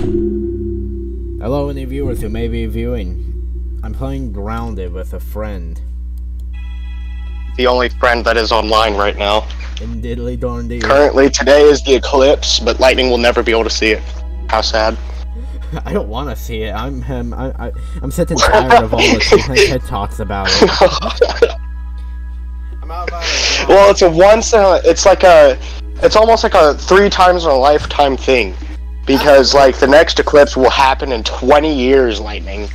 Hello, any viewers who may be viewing. I'm playing Grounded with a friend. The only friend that is online right now. In diddly darn dee. Currently, today is the eclipse, but Lightning will never be able to see it. How sad. I don't want to see it. I'm um, I, I, I'm sick and tired of all the TikTok talks about it. About it. well, it's a once in a, it's like a, it's almost like a three times in a lifetime thing. Because, like, the next eclipse will happen in 20 years, Lightning.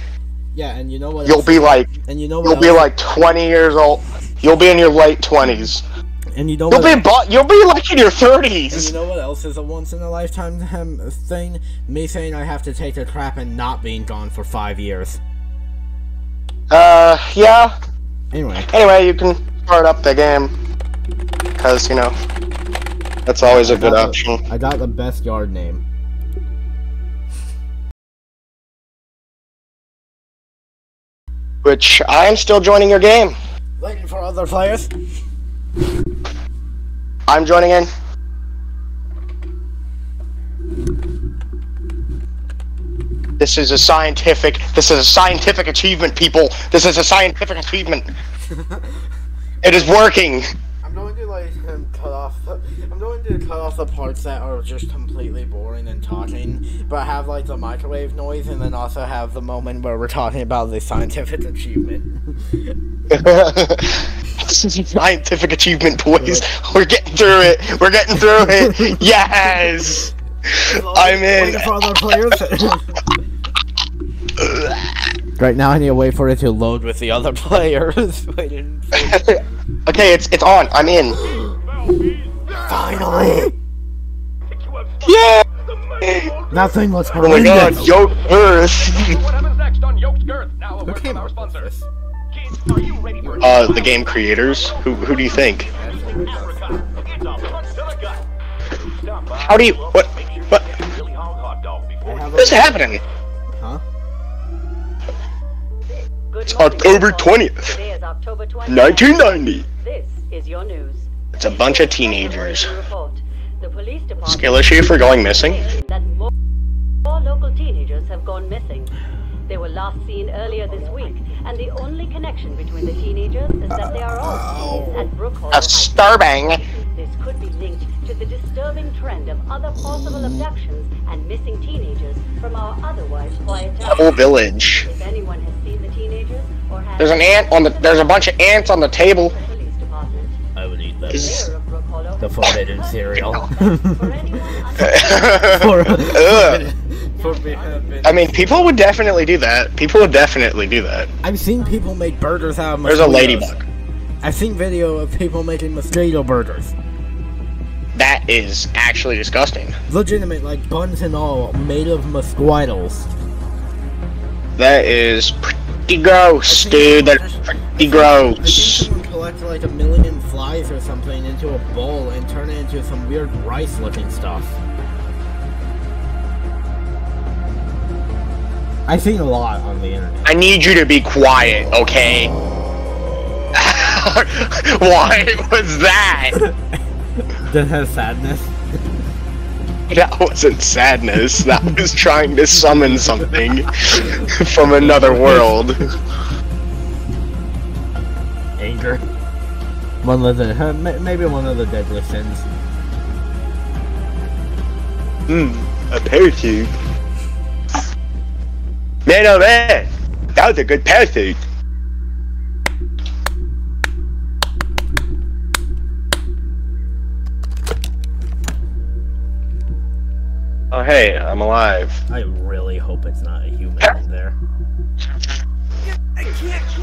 Yeah, and you know what? You'll else- be like, and you know what? you'll be like 20 years old. You'll be in your late 20s. and you know You'll be, bu- you'll be like in your And you know what else is a once in a lifetime thing? Me saying I have to take a crap and not being gone for five years. Uh, yeah. Anyway, Anyway, you can start up the game. Because, you know, that's always a good option. the- I got the best yard name. Which, I am still joining your game. Waiting for other players. I'm joining in. This is a scientific. This is a scientific achievement, people. This is a scientific achievement. it is working. I'm going to like um, cut off. I'm going to cut off the parts that are just completely boring and talking, but have like the microwave noise, and then also have the moment where we're talking about the scientific achievement. this is scientific achievement, boys. We're getting through it. We're getting through it. Yes. I'm in. Waiting for other players. right now, I need to wait for it to load with the other players. Okay, it's it's on. I'm in. Finally, Yeah. nothing was Oh my God. Yoke Earth. What happens next on Yoked Girth? Now a Who word came from our up with this? Kids, are you ready for Uh, the game creators. Who who do you think? Africa? It's a punch to the gut. Stop by. How do you what what Really hog hot dog before I have what is happening? Huh? It's October 20th, Today is October 20th. 1990. This is your news. It's a bunch of teenagers. Report. The police Skill issue for going missing. more local teenagers have gone missing. They were last seen earlier this week, and the only connection between the teenagers is that they are all at Brook Hall. High School. Disturbing. This could be linked to the disturbing trend of other possible abductions and missing teenagers from our otherwise quiet town. Whole village. If anyone has seen the teenagers or has There's an ant on the. There's a bunch of ants on the table. Eat Is- Mayor of Brook Hollow the forbidden cereal. For anyone under Ugh. Forbidden. I mean, people would definitely do that. People would definitely do that. I've seen people make burgers out of There's a ladybug. I've seen video of people making mosquito burgers. That is actually disgusting. Legitimate, like buns and all, made of mosquitoes. That is pretty gross, dude. That's pretty I've seen gross. collect like a million flies or something into a bowl and turn it into some weird rice-looking stuff. I've seen a lot on the internet. I need you to be quiet, okay? Why was that? That has sadness. That wasn't sadness. That was trying to summon something from another world. Anger. One of the uh, maybe one of the deadly sins. Hmm, a parachute. Man, oh man, that was a good parachute. Oh hey, I'm alive. I really hope it's not a human in there.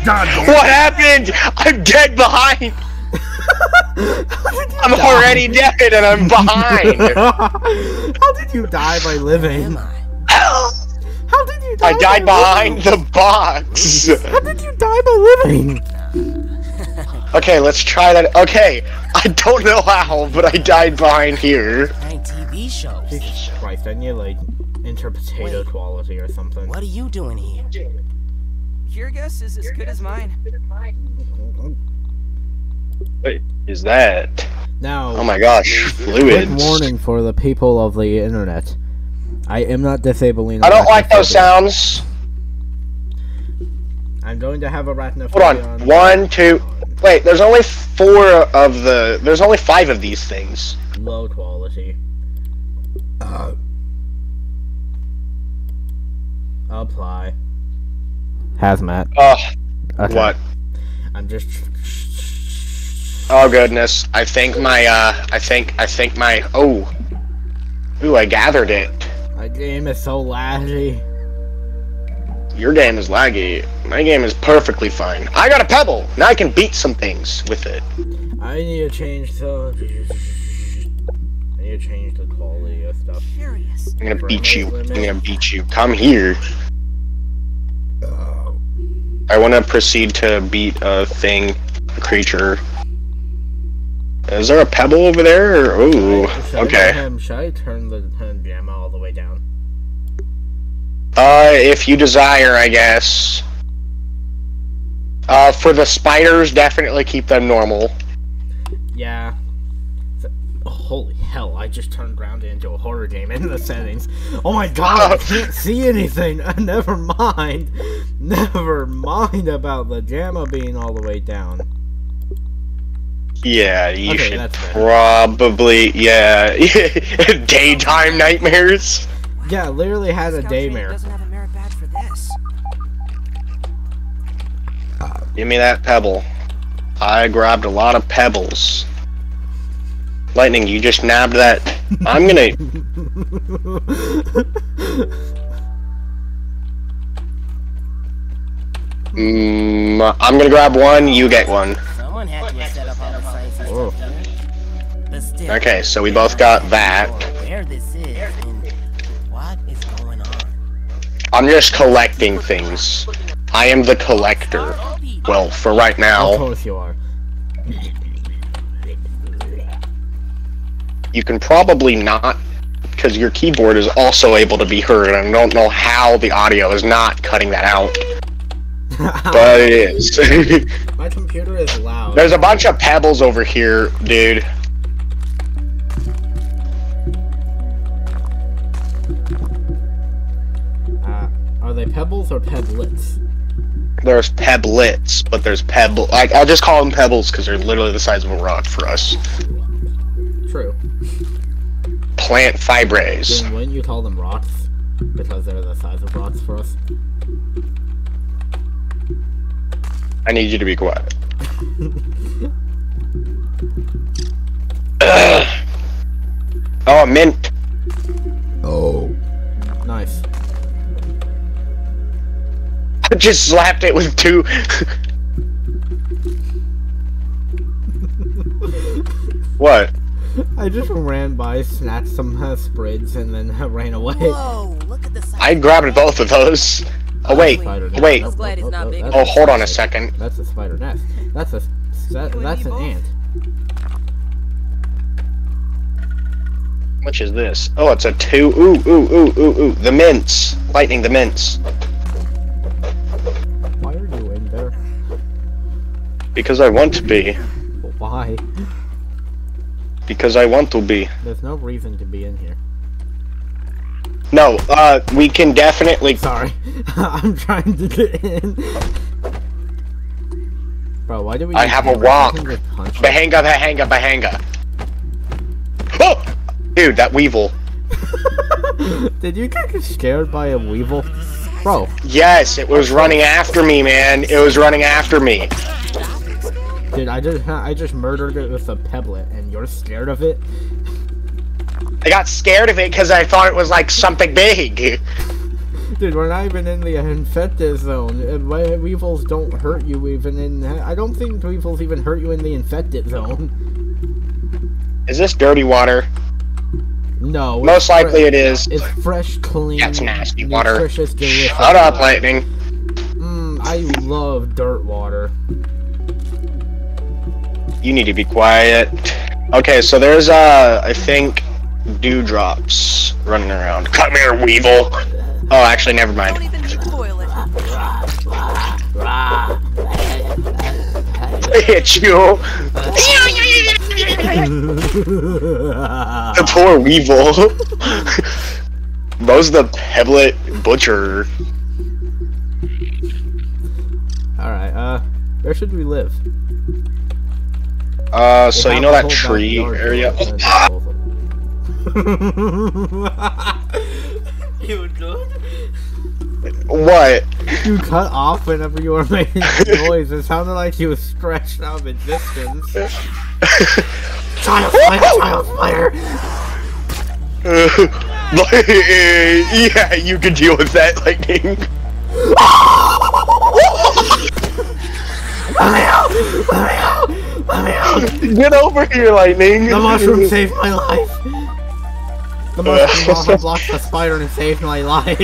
God damn What happened? I'm dead behind. I'm already dead and I'm behind. How did you die by living? How did you die? I died by behind the box. How did you die by living? Okay, let's try that. Okay, I don't know how, but I died behind here. Playing TV shows. Jesus Christ, I need like enter potato Wait. quality or something. What are you doing here? Your guess is as good as mine. What is that? Now, Oh my gosh, quick fluids. warning for the people of the internet. I am not disabling. I don't like those sounds. I'm going to have a arachnophobia. Hold on. One, two. Wait, there's only four of the. There's only five of these things. Low quality. Uh, apply. Hazmat. Oh, Okay. what? I'm just. Oh goodness. I think my. Uh, I think. I think my. Oh. Ooh, I gathered it. My game is so laggy. Your game is laggy. My game is perfectly fine. I got a pebble. Now I can beat some things with it. I need to change the. I need to change the quality of stuff. Curious. I'm gonna beat you. I'm gonna beat you. Come here. I want to proceed to beat a thing, a creature. Is there a pebble over there? Or, ooh, Should I let okay. him- should I turn the turn gamma all the way down? Uh, if you desire, I guess. Uh, for the spiders, definitely keep them normal. Yeah. So- holy hell! I just turned around into a horror game in the settings. Oh my god! I can't see anything. Never mind. Never mind about the gamma being all the way down. Yeah, you Okay, should probably, yeah, daytime nightmares. Yeah, literally had a Scout daymare. doesn't have a merit badge for this. Give me that pebble. I grabbed a lot of pebbles. Lightning, you just nabbed that. I'm gonna. Mm, I'm gonna grab one. You get one. Someone had to set up all the science and Whoa. stuff here. But still, Okay, so we both got that. where this is and what is going on. I'm just collecting things. I am the collector. Well, for right Of now, course you are. You can probably not, because your keyboard is also able to be heard. and I don't know how the audio is not cutting that out, but it is. My computer is loud. There's a bunch of pebbles over here, dude. Uh, are they pebbles or peblets? There's pebblets, but there's pebble. Like I'll just call them pebbles because they're literally the size of a rock for us. True. Plant fibres. Then wouldn't you call them rocks? Because they're the size of rocks for us. I need you to be quiet. Oh, mint. Oh. Nice. I just slapped it with two. what? I just ran by, snatched some uh, sprigs, and then ran away. Whoa, look at the size. I grabbed both of those. Oh wait, Spider wait. Nope, Glad nope, he's not nope, Oh, hold on a second. That's a spider nest. That's a that, that's an both? ant. How much is this? Oh, it's a two. Ooh, ooh, ooh, ooh, ooh. The mints. Lightning the mints. Why are you in there? Because I want to be. Why? Because I want to be. There's no reason to be in here. No, uh, we can definitely. Sorry, I'm trying to get in. Bro, why do we? I have a rock. I can just. Bahanga, bahanga, bahanga. Oh! Dude, that weevil. Did you get scared by a weevil? Bro, Yes, it was running after me, man. It was running after me. Dude, I just I just murdered it with a pebblet, and you're scared of it? I got scared of it because I thought it was like something big. Dude, we're not even in the infected zone. Uh, Weevils don't hurt you even in. I don't think weevils even hurt you in the infected zone. Is this dirty water? No. Most likely it is. It's fresh, clean, That's nasty water. Shut up, Lightning. Mm, I love dirt water. You need to be quiet. Okay, so there's, uh, I think, dewdrops running around. Come here, Weevil. Oh, actually, never mind. Don't even need to boil it. I hit you. the poor Weevil. Mo's the Peblet Butcher. Alright, uh, where should we live? Uh, They so you have know that tree area? you good? What? You cut off whenever you were making noise. It sounded like you was stretched out in distance. Child fire! child spider! yeah, you could deal with that, lightning. Let me out! Let me out! Let me out! Get over here, lightning. The mushroom saved my life! The mushroom also blocked the spider and saved my life!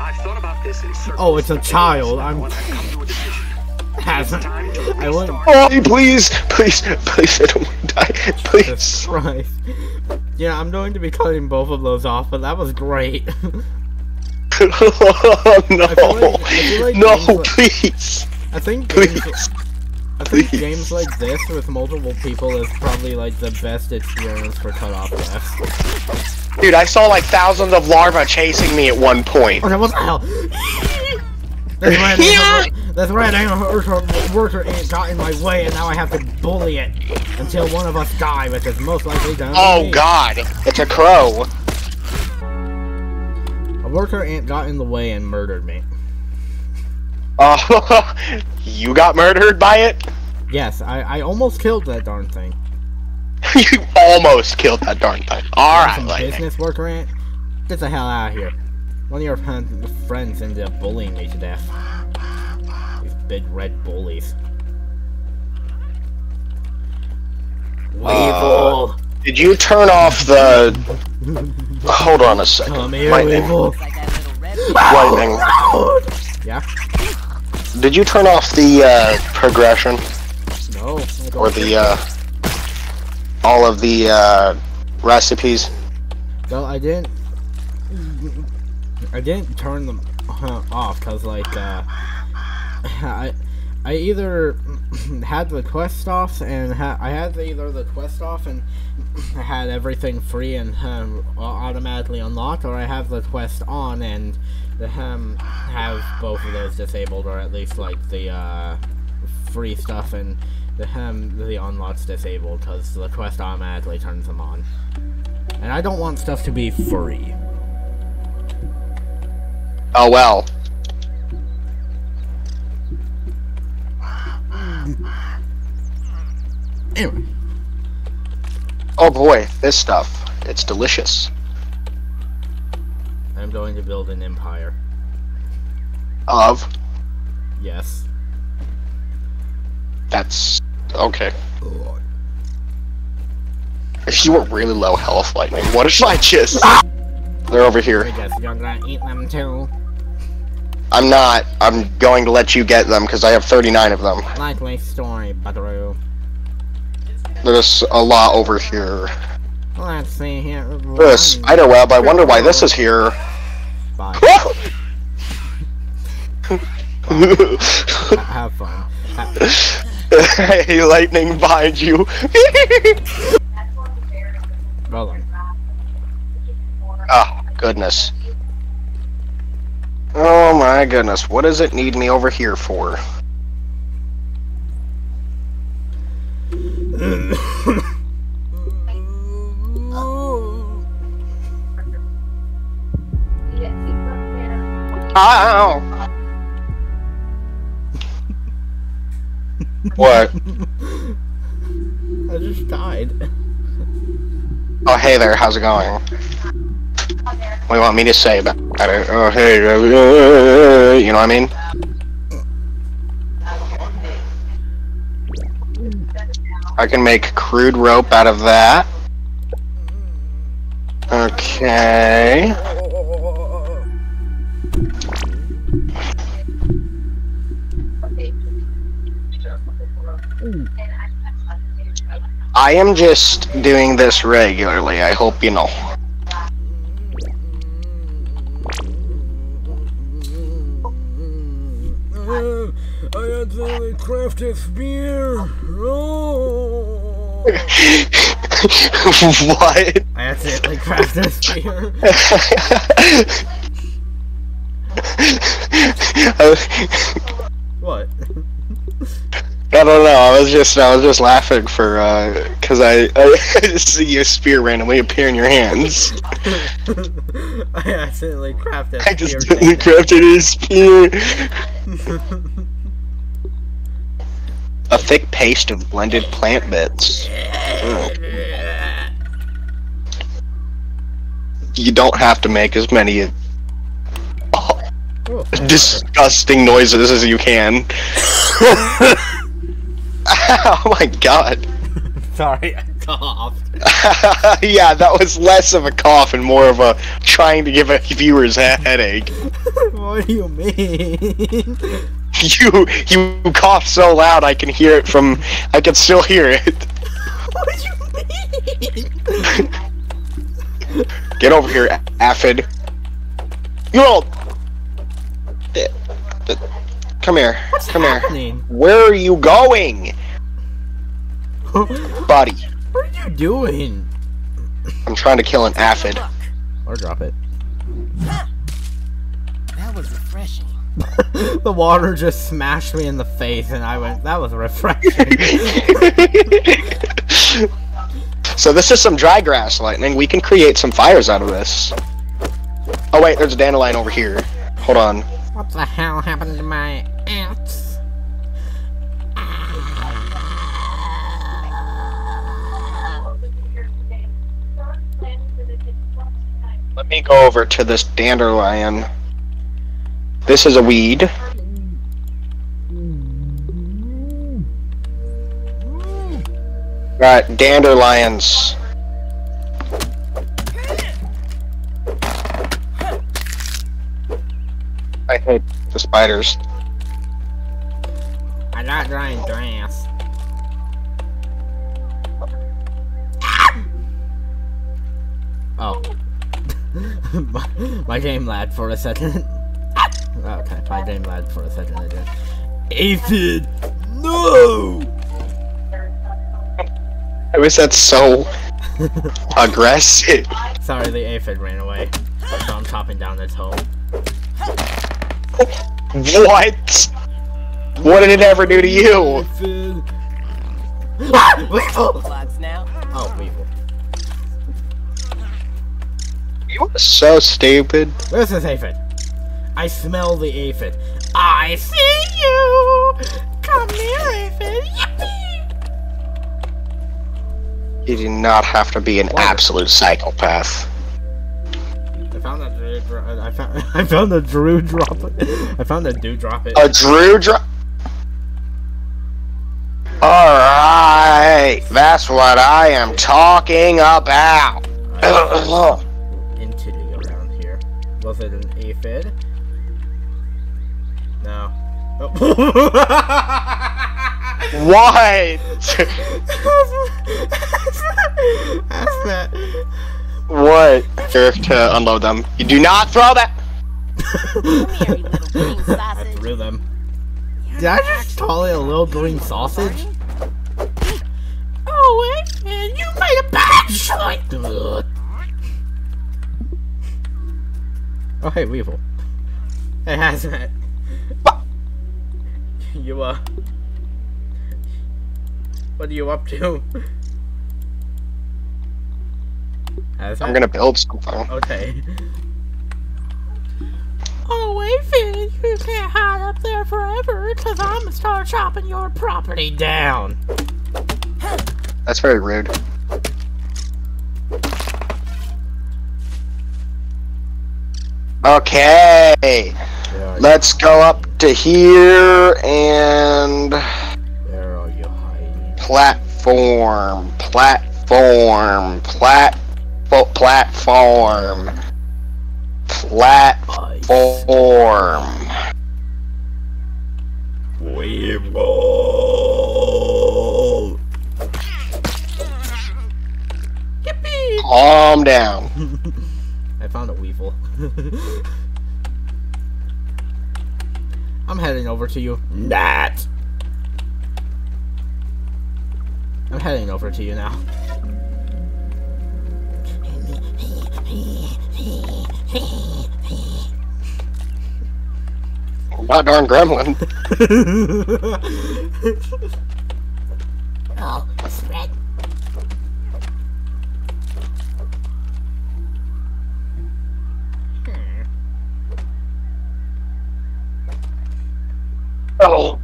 I've thought about this in circles. Oh, it's a child. I'm- I've to a decision. Hasn't. To I wouldn't. Oh, please, please, please, I don't want to die. Jesus Please. Christ. Yeah, I'm going to be cutting both of those off, but that was great. no. I like- I like no, like- please. I think games, I think please. games like this with multiple people is probably like the best experience for cut off deaths. Dude, I saw like thousands of larvae chasing me at one point. Oh no, what the hell? This red ant, this red ant worker, ant got in my way, and now I have to bully it until one of us die, which is most likely gonna Oh god, it's a crow. Worker ant got in the way and murdered me. Oh, you got murdered by it? Yes, I, I almost killed that darn thing. you almost killed that darn thing. Alright, lightning. business worker ant. Get the hell out of here. One of your friends ended up bullying me to death. These big red bullies. Weevil! Uh, Did you turn off the... Hold on a second. Come here, Lightning. That Lightning. Yeah? Did you turn off the uh, progression? No. Or the, uh... All of the, uh... Recipes? Well, I didn't. I didn't turn them uh, off because, like, uh, I, I either had the quest off and ha- I had either the quest off and had everything free and um, automatically unlocked, or I have the quest on and the um, have both of those disabled, or at least like the uh, free stuff and the um, the unlocks disabled because the quest automatically turns them on. And I don't want stuff to be free. Oh well. Anyway, Oh boy, this stuff. It's delicious. I'm going to build an empire. Of. Yes. That's... Okay. If you were really low health, Lightning, what if I just... Ah! They're over I here. guess you're gonna eat them too. I'm not. I'm going to let you get them because I have 39 of them. Likely story, Buckaroo. There's a lot over here. Let's see here. The spider web, I wonder why this is here. Have fun. Ha- hey, lightning behind you. Roll on. oh, goodness. Oh my goodness, what does it need me over here for? Ow! what? I just died. Oh, hey there, how's it going? What do you want me to say about it? Oh, hey, you know what I mean? I can make crude rope out of that. Okay. I am just doing this regularly, I hope you know. I accidentally crafted spear. Oh. what? I accidentally crafted a spear. What? I don't know. I was just I was just laughing for uh, cause I, I see a spear randomly appear in your hands. I accidentally crafted I just spear. totally crafted a spear. A thick paste of blended plant bits. Mm. You don't have to make as many Oh, disgusting noises as you can. oh my god. Sorry, coughed. yeah, that was less of a cough and more of a trying to give a viewers a headache. what do you mean? You you cough so loud I can hear it from I can still hear it. what do you mean? Get over here, Aphid. You all Come here. Come here. Where are you going? Buddy. What are you doing? I'm trying to kill an aphid. Or drop it. That was refreshing. the water just smashed me in the face, and I went, that was refreshing. so this is some dry grass lightning. We can create some fires out of this. Oh wait, there's a dandelion over here. Hold on. what the hell happened to my ants? Let me go over to this dandelion. This is a weed. Got dandelions. I hate the spiders. I got dry grass. Oh. My, my game lagged for a second. okay, my game lagged for a second again. Aphid! No! I wish that's so aggressive. Sorry, the aphid ran away. So I'm chopping down this hole. What? What did it ever do to you? Aphid! Ah! Weevil! Oh, Weevil. You are so stupid. Where's this aphid? I smell the aphid. I see you! Come here, aphid! Yippee! You do not have to be an absolute psychopath. I found that Drew dro- I found I found a Drew drop it. I found a dew drop it. A Drew drop. Alright, that's what I am talking about. Entity around here. Was it an aphid? No. Oh. what? That's that. what? Here to unload them. You do not throw that. Come here, you little green sausage. Threw them. Did I just call it a little green sausage? Oh, aphid, you made a bad choice. Oh, hey, Weevil. Hey, Hazmat. You, uh... What are you up to? Hazmat? I'm gonna build something. Okay. Oh, wait, Finn, you can't hide up there forever, because I'm gonna start chopping your property down. That's very rude. Okay, let's go up to here and Where are you hiding? platform, platform, plat, fo- platform, platform. Weevil! Yippee! Calm down. I'm heading over to you. Nat! I'm heading over to you now. Oh, Not darn gremlin. Oh, Fred. Oh.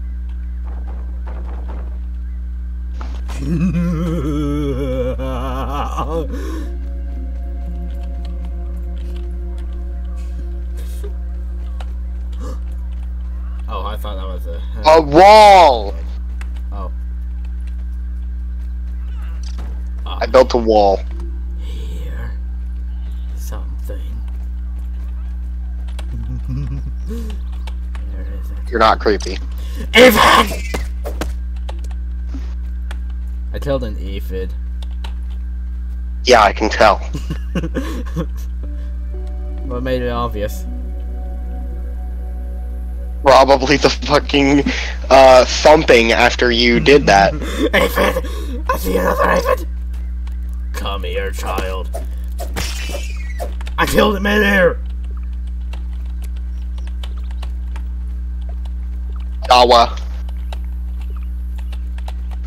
oh, I thought that was a. A wall. Oh. I built a wall. Here. Something. Where is it? You're not creepy. Aphid! I killed an aphid. Yeah, I can tell. what made it obvious? Probably the fucking uh, thumping after you did that. Aphid! I see another aphid! Come here, child. I killed it midair! Dawa.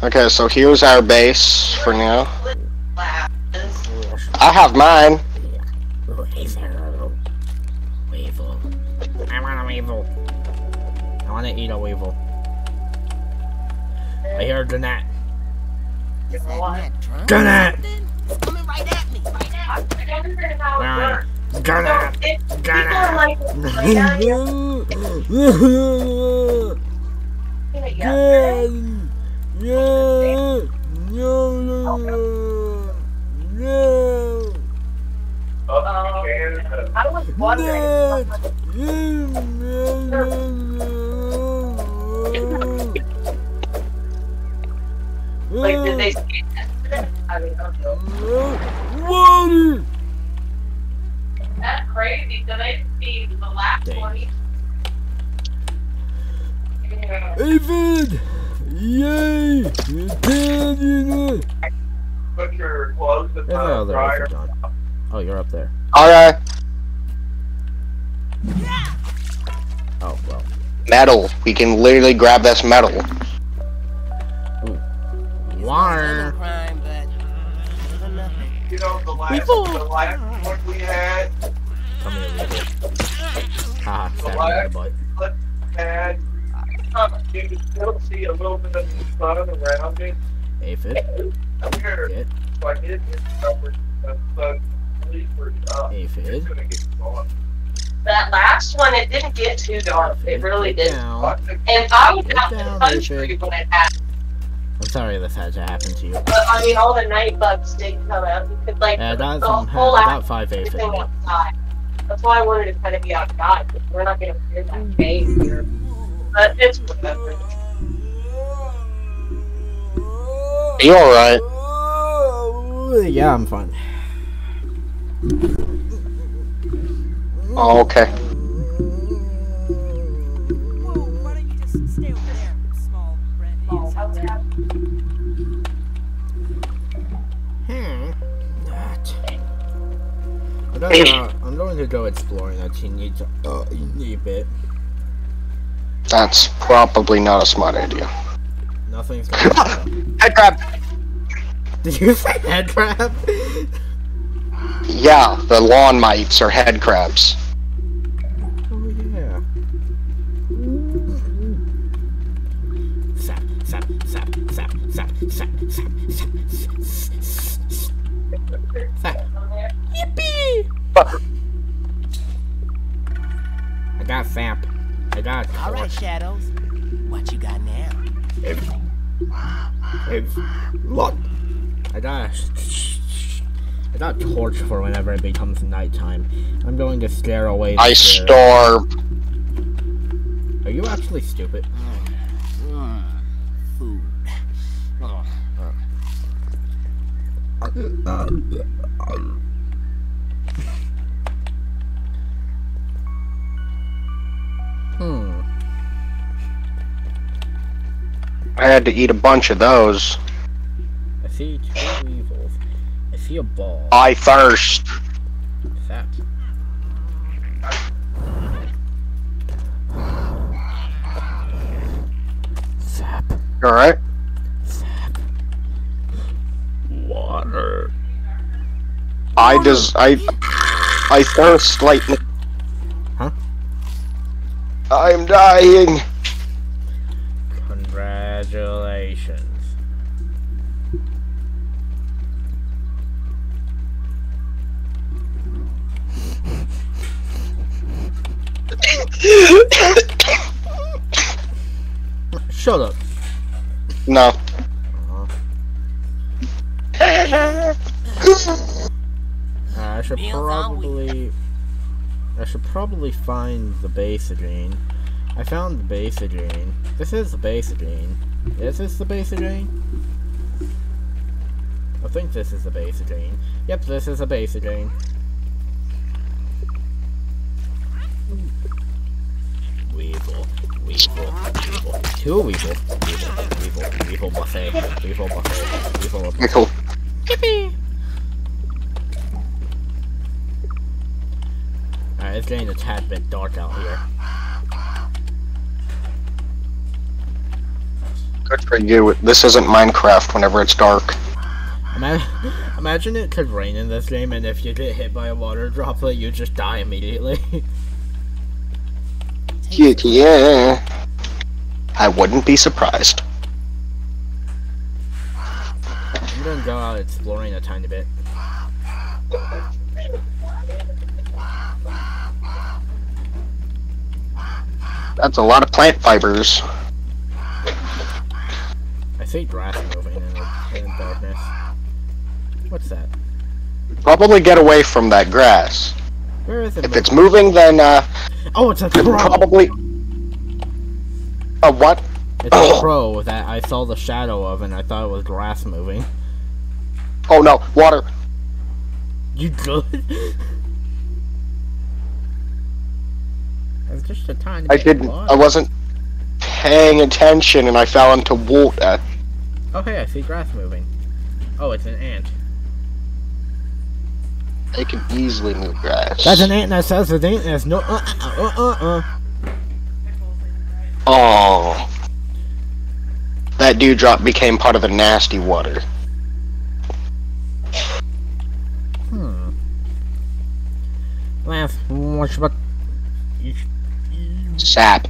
Okay, so here's our base for now. I have mine. Oh, hey there, weevil. I want a weevil. I want to eat a weevil. I hear Jeanette. Is that Ned drunk? Jeanette! It's coming right at me. Right yeah, yeah, yeah, no, no, no, no. Um, I was wondering. No. Like, did they skate? I don't know. Water! That's crazy, Did I see the last Dang. one. Yeah. Aphid! Yay! Italian! Put your clothes in There's the another dryer. John. Oh, you're up there. Okay. Oh, well. Metal. We can literally grab this metal. Water! Crime, but nothing. You know, the last, People- the last one we had, Come here, weevil. Haha, stab me in What? the butt. had, you can still see a little bit of the sun around it. Aphid, Here, get. like it is covered, the sun sleepers up. Aphid. gonna get gone. That last one, it didn't get too dark. It really get didn't. Down. And I was Get out in the down, country David. when it happened. I'm sorry this had to happen to you. But I mean, all the night bugs did come out. You could like Yeah, I got the some, whole I got five aphid. everything outside. That's why I wanted to kind of be outside because we're not gonna hear that mm. cave here but it's whatever. Are you alright? Yeah, I'm fine. Oh, okay. Hmm. I'm going to go exploring that you need to, uh, you need a bit. That's probably not a smart idea. Nothing's going to Head crab! Did you say head crab? Yeah, the lawn mites are head crabs. Oh yeah. Sap, sap, sap, sap, sap, sap, sap, sap, sap. Yippee! I got sap. I got All right, torch. Shadows. What you got now? It's, it's, look. I got a, I got a torch for whenever it becomes nighttime. I'm going to scare away the I spirit. starve. Are you actually stupid? Mm, food. Oh, Hmm. I had to eat a bunch of those. I see two weevils. I see a ball. I thirst. That. Sap. All right. Sap. Water. I does I I thirst lightning. Huh? I'm dying. Congratulations. Shut up. no. Uh, I should Meals on week. probably. I should probably find the Basagine. I found the Basagine. This is the Basagine. Is this the Basagine? I think this is the Basagine. Yep, this is a Basagine. Weevil, Weevil, Weevil. Two Weevil. Weevil, Weevil, Weevil buffet. Weevil buffet. Weevil buffet. Nickel. Alright, it's getting a tad bit dark out here. Good for you. This isn't Minecraft whenever it's dark. Imagine it could rain in this game, and if you get hit by a water droplet, you just die immediately. Yeah, yeah. I wouldn't be surprised. I'm gonna go out exploring a tiny bit. That's a lot of plant fibers. I see grass moving in the, in darkness. What's that? Probably get away from that grass. Where is it? If it's moving, then uh, oh, it's a crow! probably. A what? It's a crow that I saw the shadow of, and I thought it was grass moving. Oh no, water. You good? It's just a tiny I didn't. I wasn't paying attention, and I fell into water. Oh, hey, I see grass moving. Oh, it's an ant. They can easily move grass. That's an ant that says the ant there's no uh uh uh uh. Oh. That dewdrop became part of the nasty water. Hmm. Last, what's about? Sap.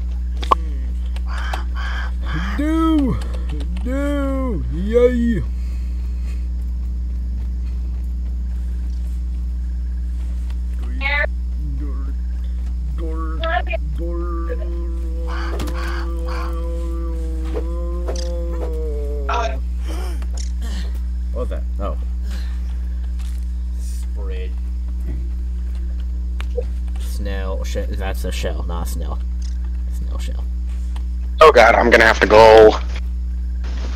No, no, yay. What's that? Oh. Spread. Snail. That's a shell, not a snail. Snail shell. Oh god, I'm gonna have to go.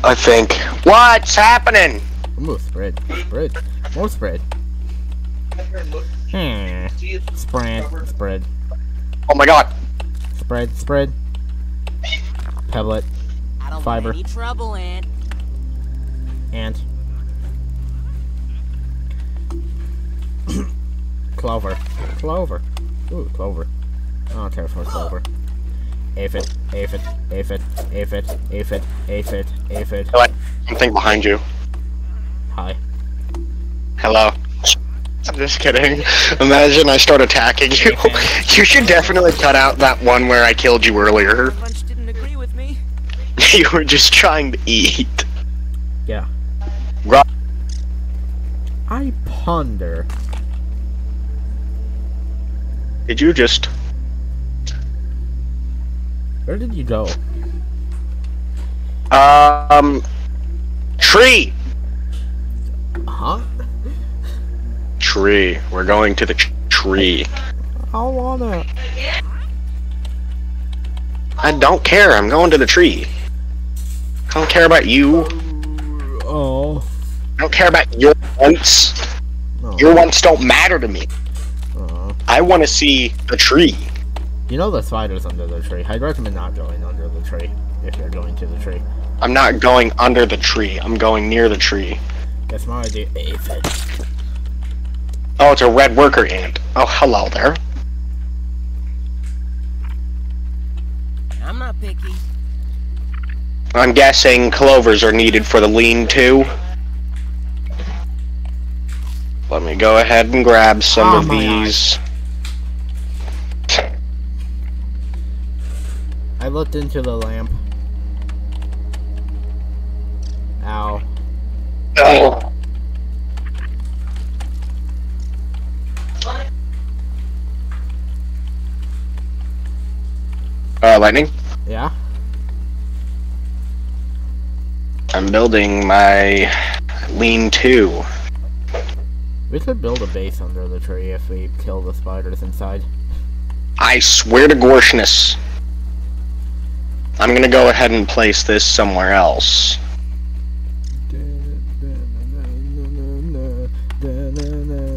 I think. What's happening? More spread. Spread. More spread. Hmm. Spread. Spread. Oh my god. Spread. Spread. Peblet. I don't Fiber. want any trouble, Aunt. Ant. Clover. Clover. Ooh, clover. I don't care for clover. Aphid, aphid, aphid, aphid, aphid, aphid, aphid. What? Something behind you. Hi. Hello. I'm just kidding. Imagine I start attacking you. You should definitely cut out that one where I killed you earlier. The didn't agree with me. You were just trying to eat. Yeah. Ru- I ponder. Did you just? Where did you go? Um. Tree. Huh? Tree. We're going to the tree. I wanna. I don't care. I'm going to the tree. I don't care about you. Oh. I don't care about your wants. oh. Your wants don't matter to me. oh. I want to see the tree. You know the spider's under the tree. I'd recommend not going under the tree if you're going to the tree. I'm not going under the tree. I'm going near the tree. That's my idea. Aphid. Oh, it's a red worker ant. Oh, hello there. I'm not picky. I'm guessing clovers are needed for the lean-to. Let me go ahead and grab some Oh, of my these. I looked into the lamp. Ow. Oh. Uh, lightning. Yeah? I'm building my lean-to. We could build a base under the tree if we kill the spiders inside. I swear to Gorshness. I'm gonna go ahead and place this somewhere else.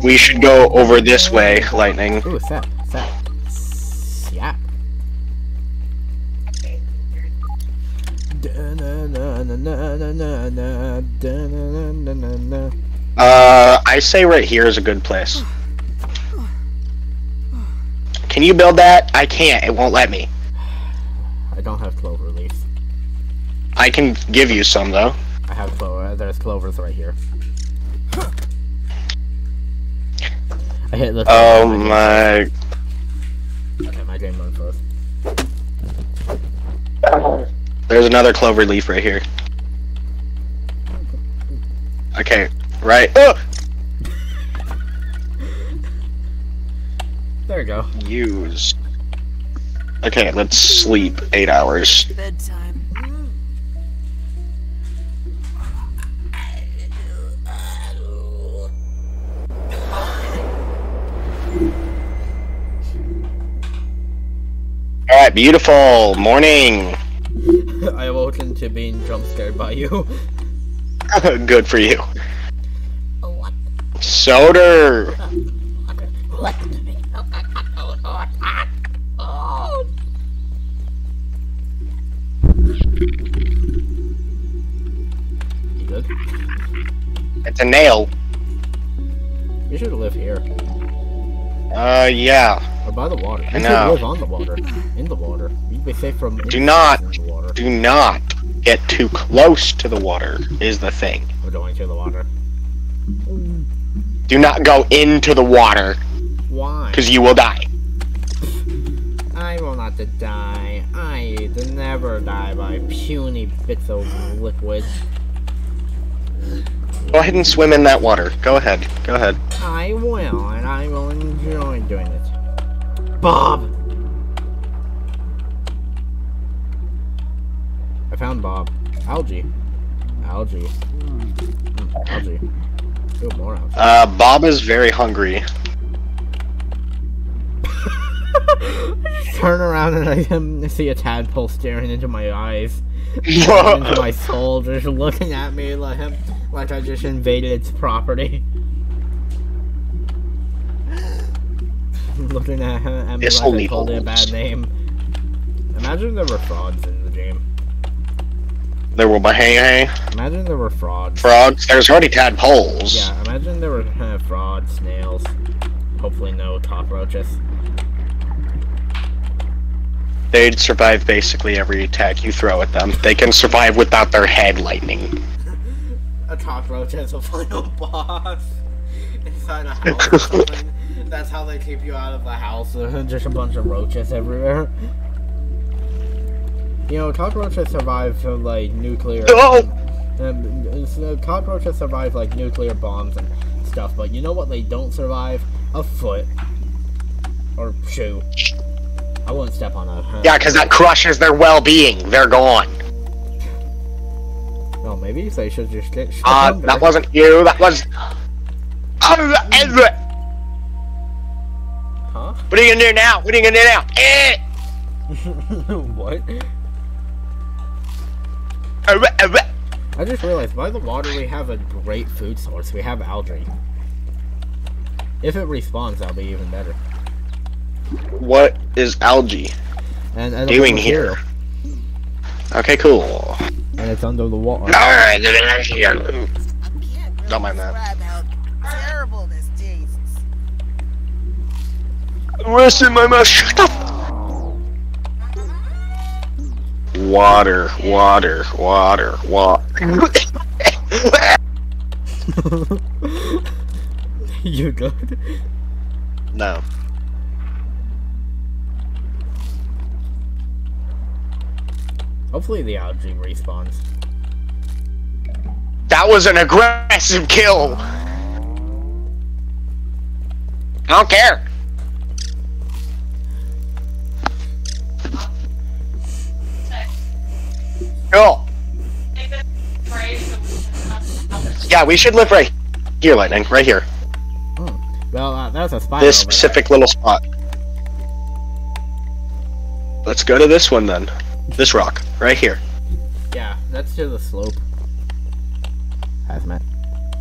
We should go over this way, Lightning. Ooh, sap, sap. Sap. Uh, I say right here is a good place. Can you build that? I can't. It won't let me. I don't have clover leaf. I can give you some though. I have clover. Uh, there's clovers right here. I hit the. Oh my. Okay, my game run first. There's another clover leaf right here. Okay, right. Oh! There you go. Use. Okay, let's sleep eight hours. Bedtime. Alright, beautiful morning. I awoke into being jump scared by you. Good for you. What? Soder. What? Oh, You good? It's a nail. You should live here. Uh, yeah. Or by the water. You I should know. live on the water. In the water. You'd be safe from Do not. Do not get too close to the water, is the thing. We're going to the water. Do not go into the water, Why? because you will die. Not die. I will never die by puny bits of liquid. Go ahead and swim in that water. Go ahead. Go ahead. I will, and I will enjoy doing it. Bob! I found Bob. Algae. Algae. Mm, algae. Ooh, more algae. Uh, Bob is very hungry. Turn around and I um, see a tadpole staring into my eyes. into my soul, just looking at me like like I just invaded its property. looking at, him, This'll like I called it a bad name. Imagine there were frauds in the game. there hey hey Imagine there were frauds. frogs. There's already tadpoles. Yeah, imagine there were uh, frauds, snails. Hopefully no cockroaches. They'd survive basically every attack you throw at them. They can survive without their head lightning. A cockroach as a final boss inside a house or something. That's how they keep you out of the house. Just a bunch of roaches everywhere. You know, cockroaches survive from like nuclear. Oh! Um, so cockroaches survive like nuclear bombs and stuff, but you know what they don't survive? A foot or shoe. I wouldn't step on a. Yeah, because that crushes their well-being. They're gone. No, maybe they should just get. Uh, that wasn't you. That was. Huh? What are you gonna do now? What are you gonna do now? Eh! what? I just realized by the water we have a great food source. We have algae. If it respawns, that'll be even better. What is algae And, and doing it's here? Okay, cool. And it's under the water. I can't really Don't mind that. how terrible this tastes. Where's in my mouth? Shut up! Water, water, water, water. you good? no. Hopefully the algae respawns. That was an aggressive kill. I don't care. Cool. Yeah, we should live right here, Lightning. Right here. Well, uh, that's a spot. This over there. specific little spot. Let's go to this one then. This rock. Right here. Yeah, that's to the slope. Hazmat.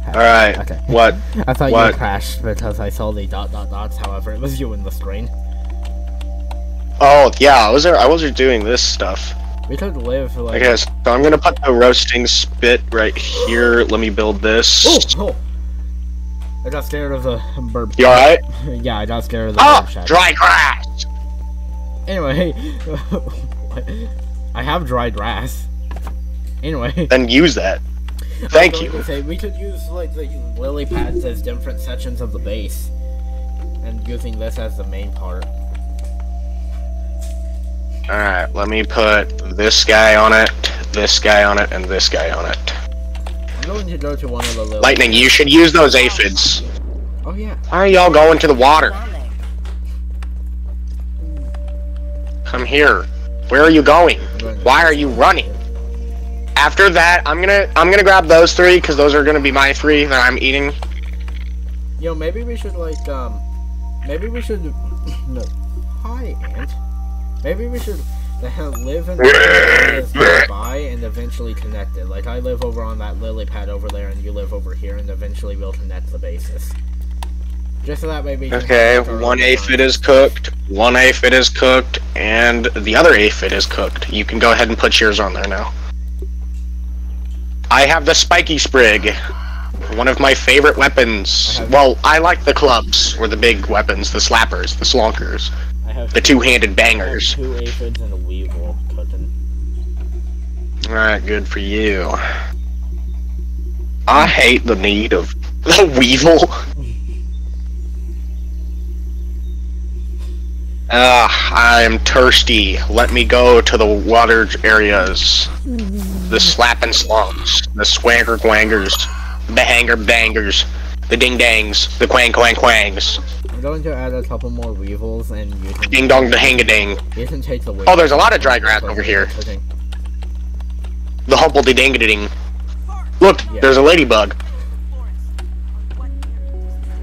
Hazmat. Alright. Okay. What? I thought What? you crashed because I saw the dot dot dots. However, it was you in the screen. Oh, yeah, I was there. I was doing this stuff. We could live for like. Okay, so I'm gonna put the roasting spit right here. Let me build this. Oh, oh! I got scared of the burp. You alright? yeah, I got scared of the Oh, dry grass! Anyway? I have dry grass. Anyway, Then use that. Thank you. Say, we could use like the lily pads as different sections of the base, and using this as the main part. Alright, let me put this guy on it, this guy on it, and this guy on it. I'm going to go to one of the lily. Lightning, you should use those aphids. Oh yeah. Why are y'all going to the water? Come here. Where are you going? I'm going to- Why are you running? After that, I'm gonna I'm gonna grab those three because those are gonna be my three that I'm eating. Yo, maybe we should like um, maybe we should. no. Hi, ant. Maybe we should live in areas nearby and eventually connect it. Like I live over on that lily pad over there, and you live over here, and eventually we'll connect the bases. Just so that way we. Okay, one aphid is cooked, one aphid is cooked, and the other aphid is cooked. You can go ahead and put yours on there now. I have the spiky sprig, one of my favorite weapons. I Well, I like the clubs, or the big weapons, the slappers, the slonkers, I have the two-handed bangers. two aphids and a weevil cooking. Alright, good for you. I hate the need of the weevil. Ah, I am thirsty. Let me go to the water areas. The slapping slums, the swagger gwangers, the hanger bangers, the ding dangs, the quang quang quangs, I'm going to add a couple more weevils, and you can ding dong the hang a ding, you can take the. Oh, there's a lot of dry grass over here. Cooking. the humble de ding ding. Look, Yeah. there's a ladybug.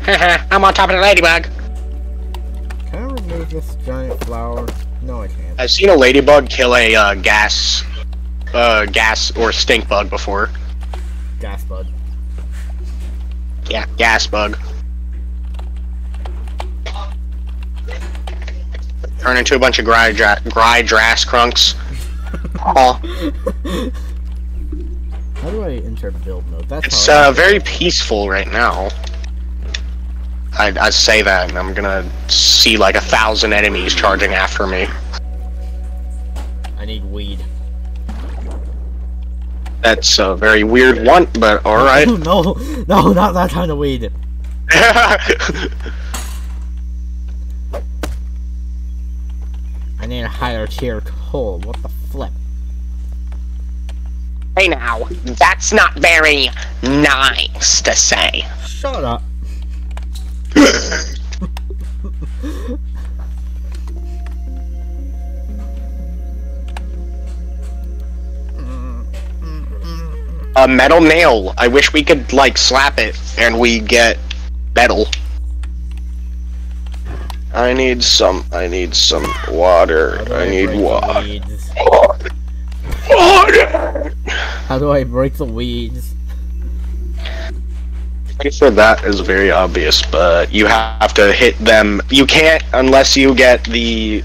Haha, I'm on top of the ladybug. Remove this giant flower? No, I can't. I've seen a ladybug kill a uh, gas, uh, gas or stink bug before. Gas bug. Yeah, gas bug. Turn into a bunch of gry, dra- gry drass crunks. Oh, How do I enter build mode? That's it's uh, very peaceful right now. I, I say that, and I'm gonna see like a thousand enemies charging after me. I need weed. That's a very weird one, but alright. no, no, not that kind of weed. I need a higher tier coal. What the flip? hey now, that's not very nice to say. Shut up. A metal nail. I wish we could like slap it and we get metal. I need some. I need some water. How do I need break the water. Water. How do I break the weeds? Pretty sure that is very obvious, but you have to hit them. You can't unless you get the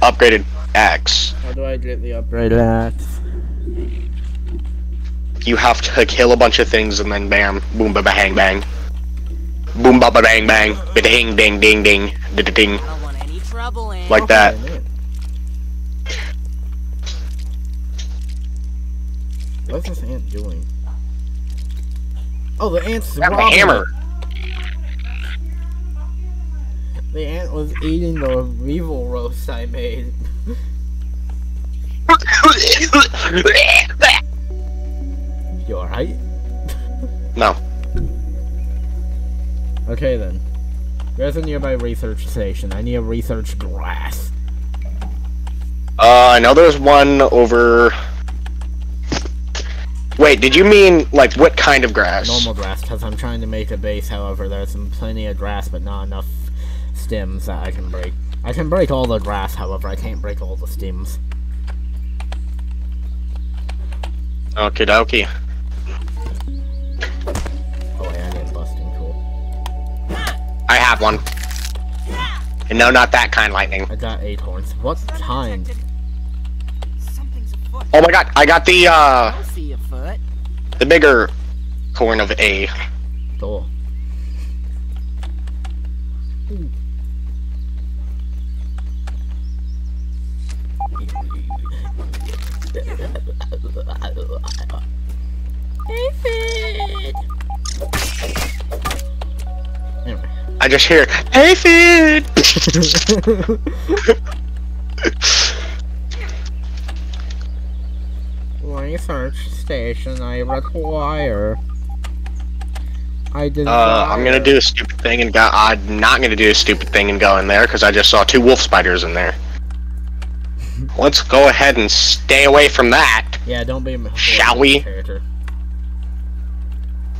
upgraded axe. How do I get the upgraded axe? You have to kill a bunch of things and then bam, boom, ba, ba, hang, bang. Boom, ba, ba, bang, bang. Ba, ding, ding, ding, ding, da, da, ding. trouble, Ann. like that. What's this ant doing? Oh, the ant's Grab a hammer. The ant was eating the weevil roast I made. You alright? no. Okay then. There's a nearby research station. I need to research grass. Uh, I know there's one over. Wait, did you mean like what kind of grass? Normal grass, because I'm trying to make a base. However, there's plenty of grass, but not enough stems that I can break. I can break all the grass, however, I can't break all the stems. Okie dokie. Oh, yeah, I need a busting tool. I have one. And no, not that kind lightning. I got eight horns. What kind? Detected. Something's afoot. Oh my god, I got the uh I see a foot. the bigger corn of A. Cool. Anyway. I just hear hey, aphid. Research station I require. I did. Uh, I'm gonna do a stupid thing and go. I'm not gonna do a stupid thing and go in there because I just saw two wolf spiders in there. Let's go ahead and stay away from that. Yeah, don't be. a Shall we? Character.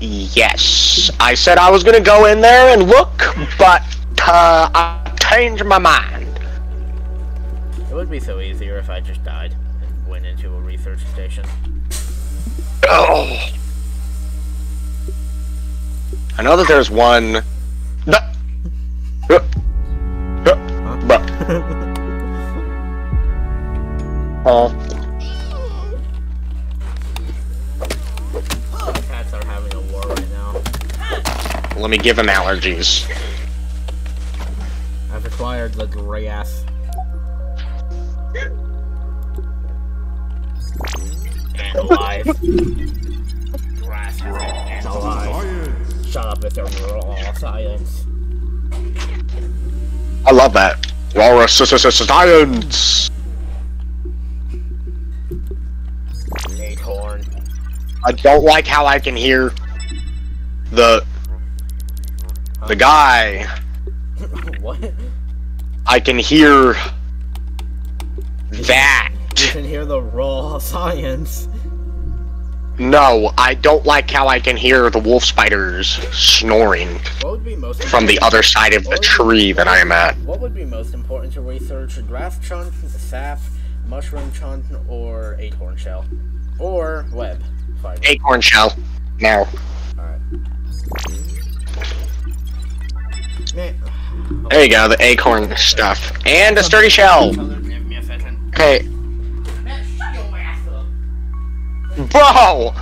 Yes, I said I was gonna go in there and look, but uh, I changed my mind. It would be so easier if I just died and went into a research station. Oh. I know that there's one. Duh. Uh. Uh. But. Oh. Cats are having a war right now. Let me give him allergies. I've acquired the grass. Analyze. grass been analyzed. Shut up with your raw science. I love that. Raw science. Acorn. I don't like how I can hear the the guy. what? I can hear that. You can hear the raw science. No, I don't like how I can hear the wolf spiders snoring What would be most from the other side of the tree that I am at. What would be most important to research? Grass chunk, sap, mushroom chunk, or acorn shell? Or web fiber? Acorn shell. Now. Alright. There you go, the acorn stuff. And a sturdy shell. Give me a second. Okay. Bro!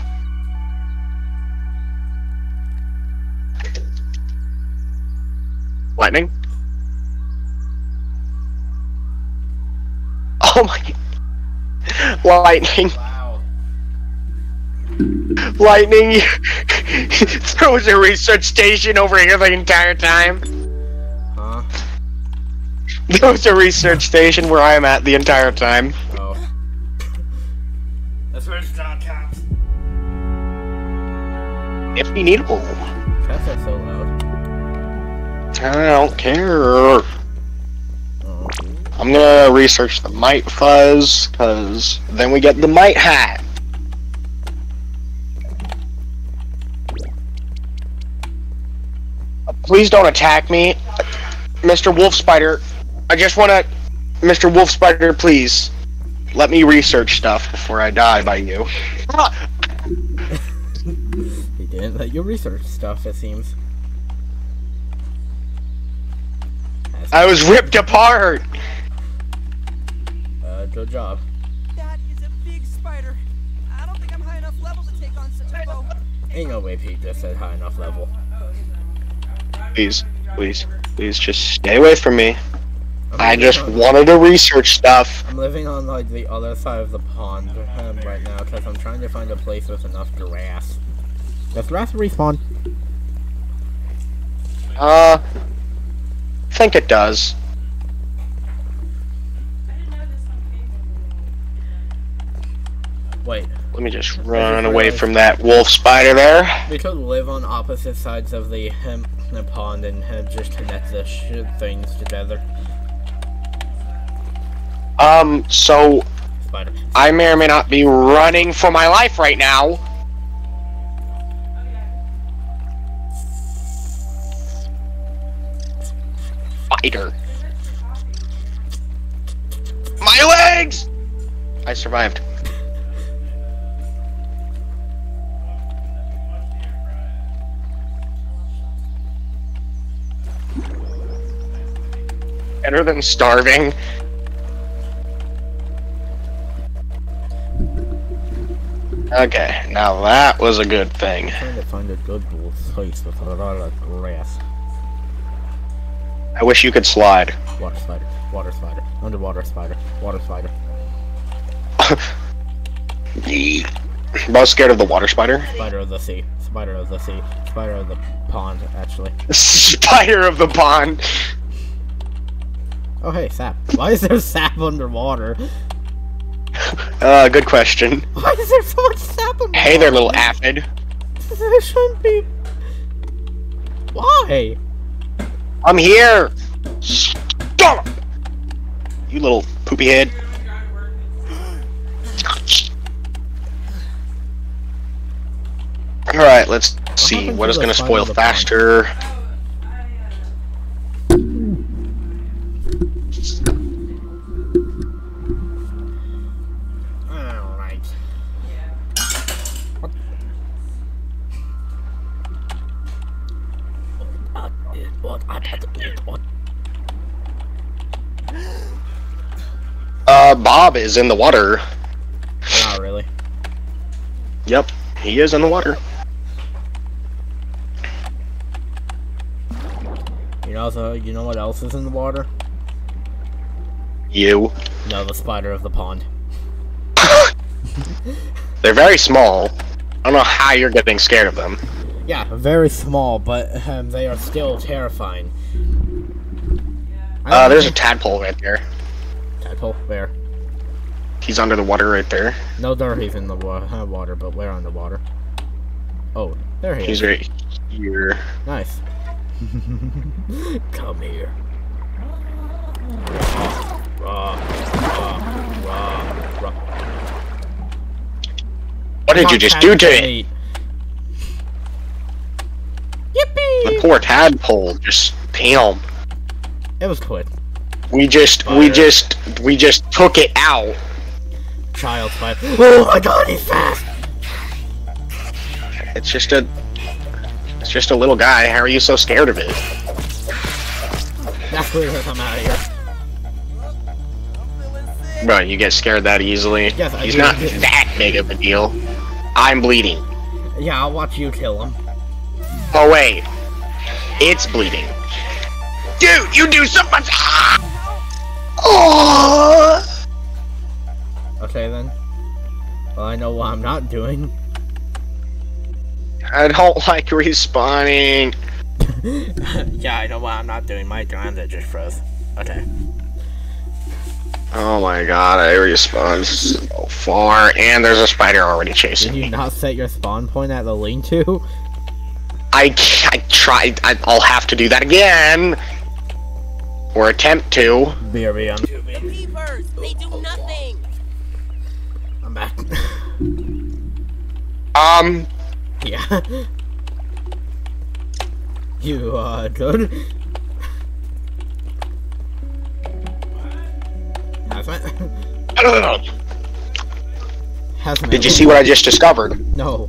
Lightning? Oh my. Lightning. Wow. Lightning. there was a research station over here the entire time. Huh? There was a research station where I am at the entire time. If you need Cats are so loud. I don't care. Oh. I'm gonna research the mite fuzz, cause then we get the mite hat. Uh, Please don't attack me, Mr. Wolf Spider. I just wanna, Mr. Wolf Spider, please let me research stuff before I die by you. He didn't let you research stuff, it seems. That's- I was ripped apart. Uh, good job. That is a big spider. I don't think I'm high enough level to take on such a foe. Ain't no way Pete just said high enough level. Please, please, please, just stay away from me. I'm I living just on- wanted to research stuff. I'm living on like the other side of the pond um, right now because I'm trying to find a place with enough grass. Does grass respawn? Uh, I think it does. Wait, Let me just run away from that wolf spider there. we could live on opposite sides of the, the pond and just connect the things together. Um, so Spider. I may or may not be running for my life right now. Spider. My legs! I survived. Better than starving. Okay, now that was a good thing. trying to find a good place with a lot of grass. I wish you could slide. Water spider, water spider, underwater spider, water spider. I was scared of the water spider. Spider of the sea, spider of the sea, spider of the pond, actually. Spider of the pond. Oh hey, sap. Why is there sap underwater? Uh, good question. Why is there so much sap underwater? Hey there, little aphid. There shouldn't be. Why? I'm here. Stop. You little poopy head. All right, let's see what is going to spoil of the pond? faster. Alright. Uh, Bob is in the water. Not really. Yep, he is in the water. You know, so you know what else is in the water? You. No, the spider of the pond. They're very small. I don't know how you're getting scared of them. Yeah, very small, but um, they are still terrifying. Uh, there's a tadpole right there. tadpole. Where? He's under the water right there. No, there he's in the wa- water, but where on the water? Oh, there he is. He's is. right here. Nice. Come here. Raw, raw, raw, raw. What did you just do to it? it? Yippee! The poor tadpole. Just bam. It was quick. We just, we just, we just took it out. Child fight. Oh my god, he's fast! It's just a, it's just a little guy. How are you so scared of it? That's clear I'm out of here. Bro, you get scared that easily. Yes, He's do. not that big of a deal. I'm bleeding. Yeah, I'll watch you kill him. Oh wait, it's bleeding. Dude, you do so much. Ah! Oh! Okay then. Well, I know what I'm not doing. I don't like respawning. yeah, I know what I'm not doing. My granddad just froze. Okay. Oh my god, I respawned so far, and there's a spider already chasing Did chasing you me. not set your spawn point at the lean-to? I, I tried, I, I'll have to do that again. Or attempt to. BRB, I'm, Beavers, they do nothing. I'm back. Um, yeah. You, are good? Hazmat? Hazmat. did you see what I just discovered? No.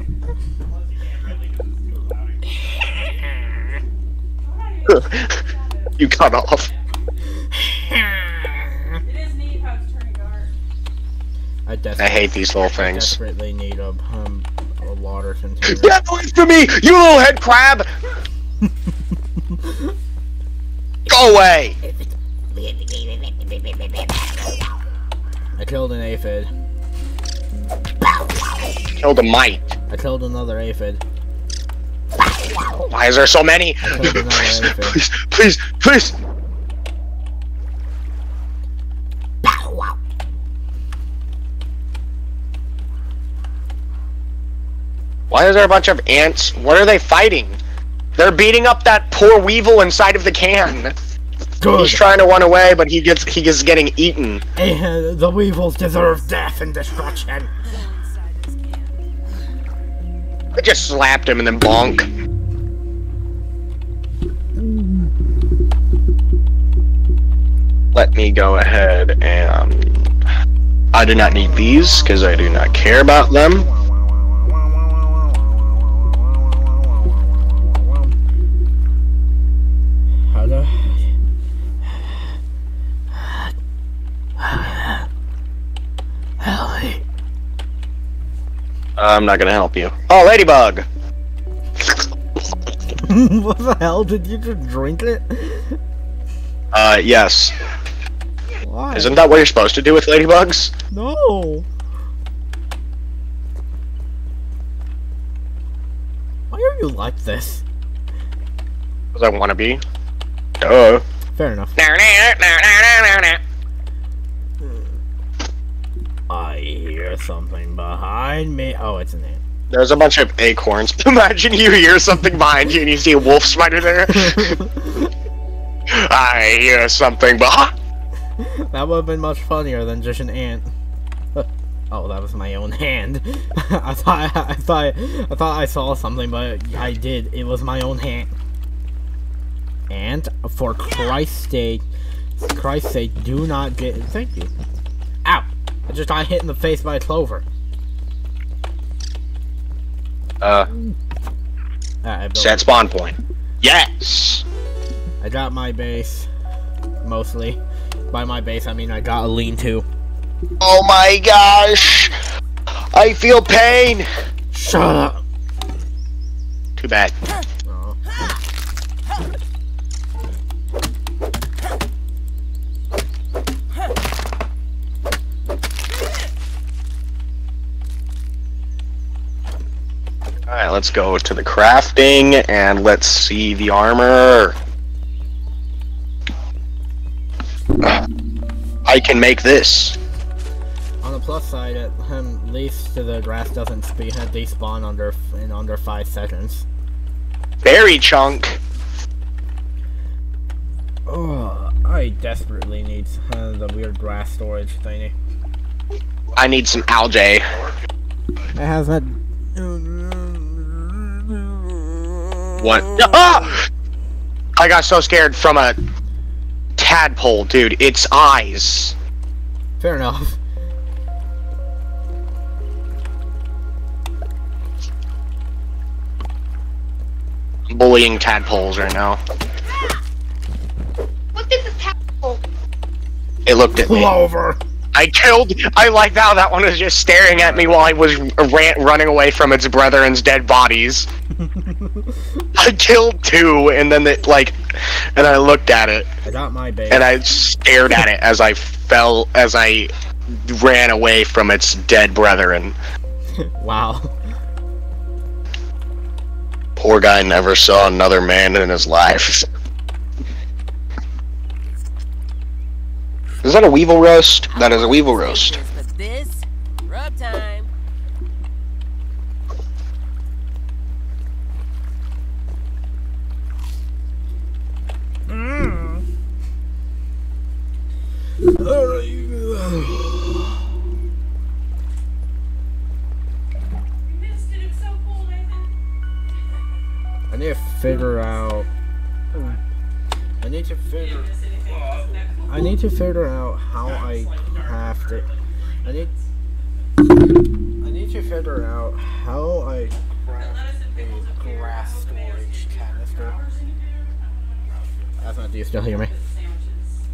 you cut off. It is neat how it's turning dark. I, I hate these little things. desperately need a, um, a water container. Get away from me, you little head crab! Go away! I killed an aphid. Killed a mite. I killed another aphid. Why is there so many? please, please, please, please! Why is there a bunch of ants? What are they fighting? They're beating up that poor weevil inside of the can. Good. He's trying to run away, but he gets he is getting eaten. Eh, the weevils deserve death and destruction. I just slapped him and then bonk. Let me go ahead and I do not need these because I do not care about them. I'm not gonna help you. Oh, ladybug. what the hell? Did you just drink it? Uh, yes. Why? Isn't that what you're supposed to do with ladybugs? No. Why are you like this? Because I want to be. Duh. Fair enough. I hear something behind me. Oh, it's an ant. There's a bunch of acorns. Imagine you hear something behind you and you see a wolf spider there. I hear something behind. That would have been much funnier than just an ant. Oh, that was my own hand. I thought I thought I thought I saw something, but I did. It was my own hand. And for Christ's sake, Christ's sake, do not get. Thank you. Ow! I just got hit in the face by a clover. Uh, Ah, set spawn point. Yes. I got my base, mostly. By my base, I mean I got a lean-to. Oh my gosh. I feel pain. Shut up. Too bad. Let's go to the crafting and let's see the armor. I can make this. On the plus side, at um, least the grass doesn't spe- despawn under in under five seconds. Berry chunk. Oh, I desperately need uh, the weird grass storage thingy. I need some algae. It has that. What? Ah! I got so scared from a tadpole, dude. Its eyes. Fair enough. I'm bullying tadpoles right now. Look at the tadpole. It looked at me. Clover. I killed. I like how that one was just staring at me while I was ran, running away from its brethren's dead bodies. I killed two, and then it like, and I looked at it, I got my base. and I stared at it as I fell, as I ran away from its dead brethren. wow. Poor guy never saw another man in his life. Is that a weevil roast? That is a weevil roast.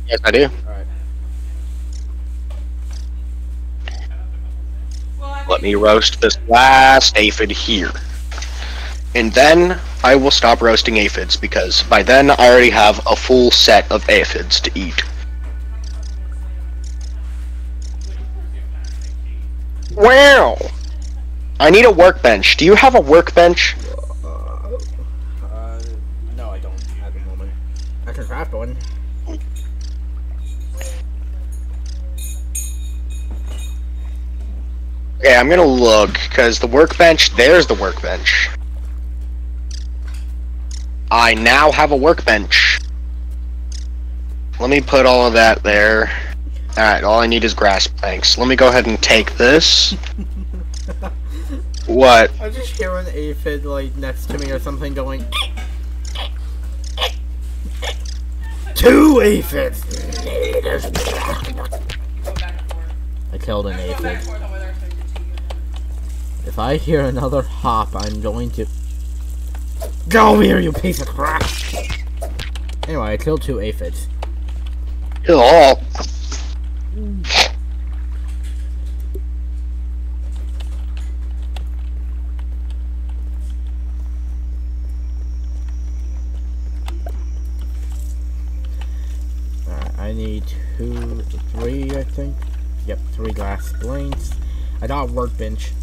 Yes, I do. Alright. Let me roast this last aphid here. And then I will stop roasting aphids because by then I already have a full set of aphids to eat. Wow! I need a workbench. Do you have a workbench? Uh, no, I don't at the moment. I can craft one. Okay, I'm gonna look because the workbench. There's the workbench. I now have a workbench. Let me put all of that there. Alright, all I need is grass planks. Let me go ahead and take this. what? I just hear an aphid like next to me or something going. Two aphids. I killed an aphid. If I hear another hop, I'm going to. Go here, you piece of crap! Anyway, I killed two aphids. Kill all. I need two, three, I think. Yep, three glass planes. I got a workbench.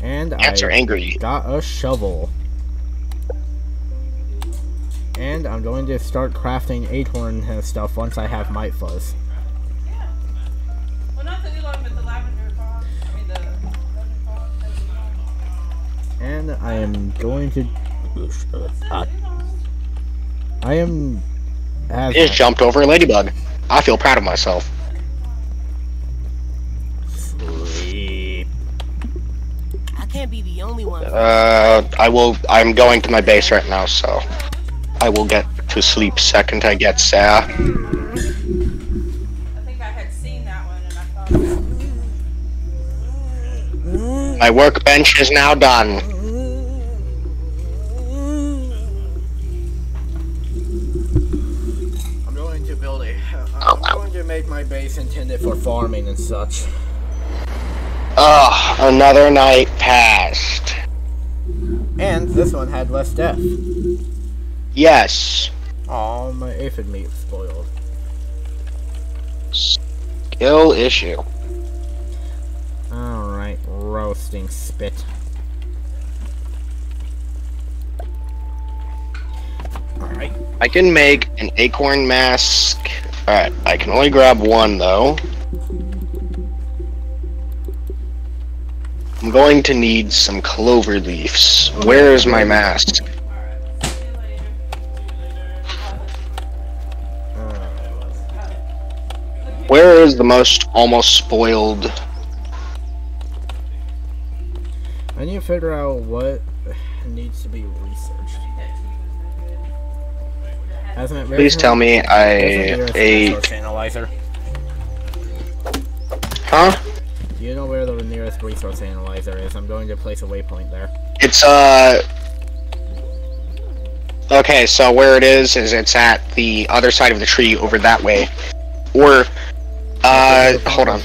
And Ants I are angry. got a shovel. And I'm going to start crafting acorn stuff once I have Mite Fuzz. Well, not the oolong, but the lavender fog. I mean, the lemon fog. And I am going to. Uh, I am. I just jumped over a ladybug. I feel proud of myself. Sleep. I can't be the only one. Uh, I will. I'm going to my base right now, so I will get to sleep second I get there. I think I had seen that one and I thought. My workbench is now done. I'm going to build a. I'm going to make my base intended for farming and such. Ugh, another night passed. And this one had less death. Yes. Oh, my aphid meat spoiled. Skill issue. Alright, roasting spit. Alright. I can make an acorn mask. Alright, I can only grab one though. I'm going to need some clover leaves. Where is my mask? Where is the most almost spoiled? I need to figure out what needs to be researched. Hasn't Please tell me I ate. analyzer? Huh? Do you know where the nearest resource analyzer is? I'm going to place a waypoint there. It's uh. Okay, so where it is is it's at the other side of the tree over that way, or uh, hold on,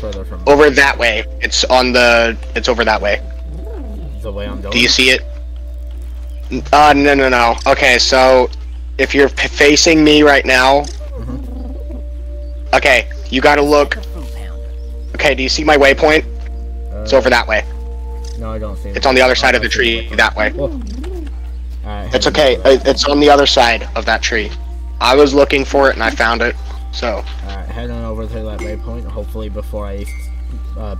over that way. It's on the. It's over that way. the way I'm going. Do you see it? Uh, no, no, no. Okay, so if you're p- facing me right now, okay, you gotta look. Okay, do you see my waypoint? It's Uh, over that way. No, I don't see it. It's on the other side I of the tree that way. Alright, It's okay. It's on the other side of that tree. I was looking for it and I found it. So, Alright, head on over to that waypoint. Hopefully, before I. Uh,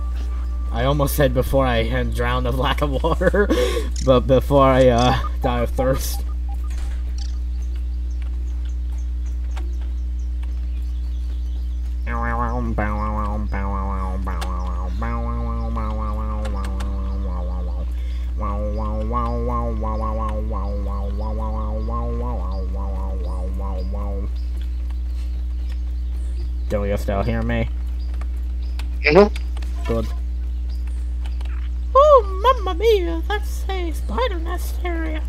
I almost said before I uh, drown of lack of water, but before I uh, die of thirst. Do you still hear me? mhm. Good. Oh, mamma mia, that's a spider nest area.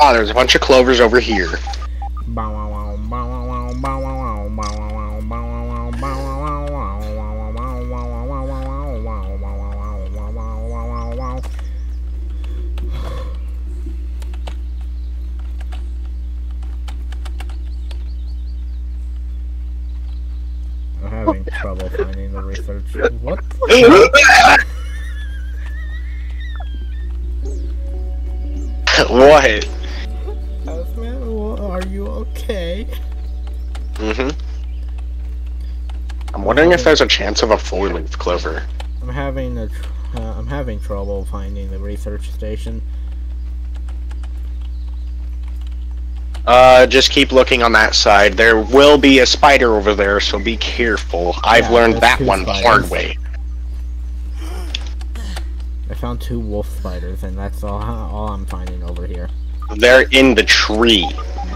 Ah, there's a bunch of clovers over here. I'm having trouble finding the research. What? what? heck, man? Are you okay? Mm-hmm. I'm wondering if there's a chance of a four-leaf clover. I'm having a, tr- uh, I'm having trouble finding the research station. Uh, just keep looking on that side. There will be a spider over there, so be careful. I've learned that one the spiders. hard way. I found two wolf spiders, and that's all, all I'm finding over here. They're in the tree.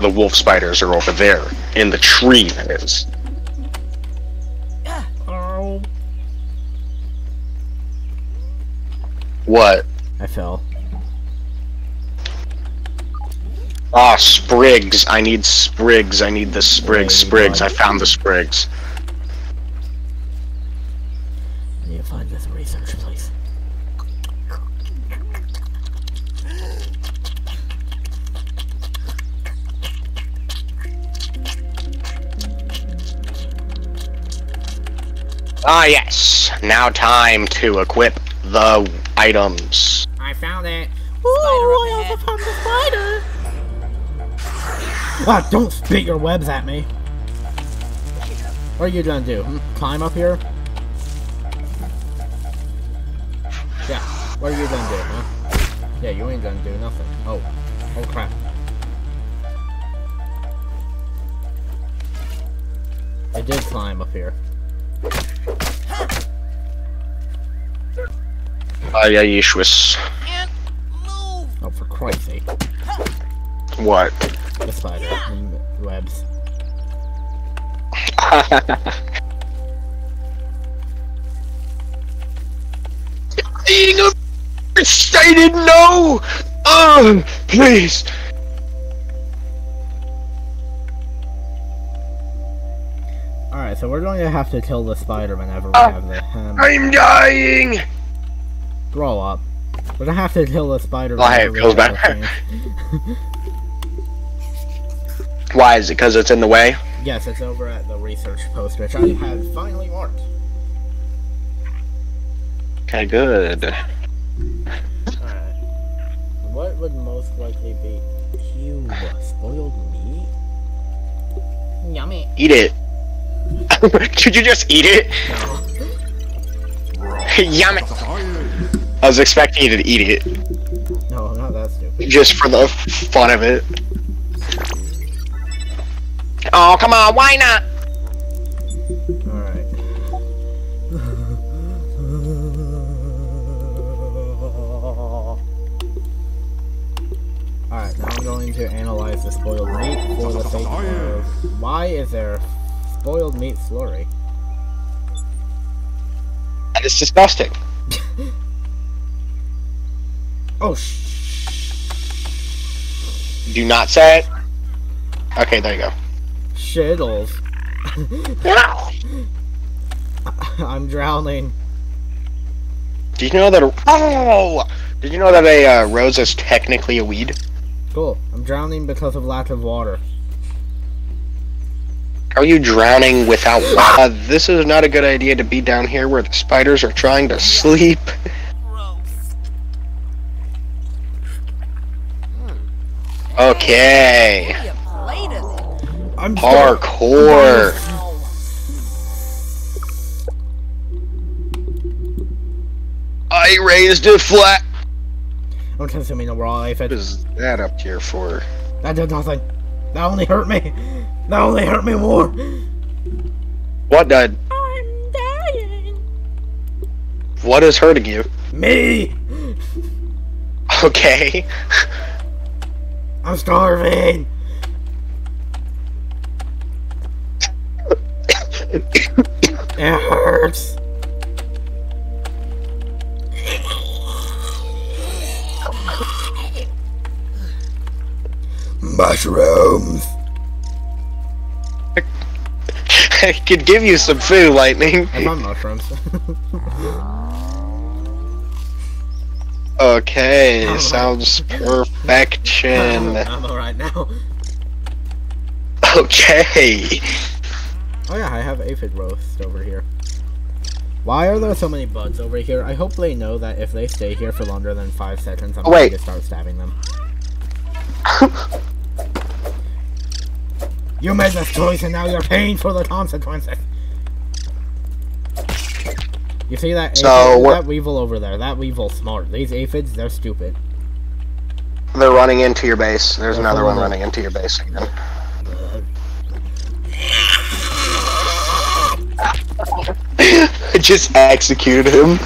The wolf spiders are over there. In the tree, that is. Oh. What? I fell. Ah, sprigs. I need sprigs. I need the sprigs. Sprigs. I found the sprigs. I need to find this research place. Ah, yes. Now time to equip the items. I found it. Spider Ooh, I also found the spider. Ah, don't spit your webs at me. What are you gonna do? hmm? Climb up here? Yeah. What are you gonna do, huh? Yeah, you ain't gonna do nothing. Oh. Oh crap. I did climb up here. Ah, yeah, move. Oh, for Christ's sake. What? The spider and webs. Being a excited, no! Um, please. Alright, so we're going to have to kill the spider whenever we Ah. have the um, I'm dying! Throw up. We're gonna have to kill the spider. Well, hey, whenever it we goes have back. Why, is it because it's in the way? yes, it's over at the research post, which I have finally marked. Okay, good. Alright. What would most likely be Ew, spoiled meat? Yummy. Eat it. Could you just eat it? Yum it. I was expecting you to eat it, No, not that stupid. just for the fun of it. Oh, come on, why not? Alright. Alright, now I'm going to analyze the spoiled meat for the sake of why is there spoiled meat slurry? That is disgusting. Oh sh Do not say it. Okay, there you go. Shittles. I'm drowning. Did you know that? A, oh! Did you know that a uh, rose is technically a weed? Cool. I'm drowning because of lack of water. Are you drowning without water? Uh, this is not a good idea to be down here where the spiders are trying to sleep. Gross. Okay. I'm Parkour. I raised it flat. I'm consuming the raw What aphid. is that up here for? That did nothing. That only hurt me. That only hurt me more. What did? I'm dying. What is hurting you? Me. Okay. I'm starving. it hurts. Mushrooms. I could give you some food, Lightning. I'm on mushrooms. okay, I'm sounds perfection. I'm alright now. Okay. Oh yeah, I have aphid roast over here. Why are there so many buds over here? I hope they know that if they stay here for longer than five seconds, I'm oh, Wait. going to start stabbing them. You made this choice and now you're paying for the consequences. You see that So, aphid, what- that weevil over there? That weevil's smart. These aphids, they're stupid. They're running into your base. There's They're another one running into your base again. just executed him.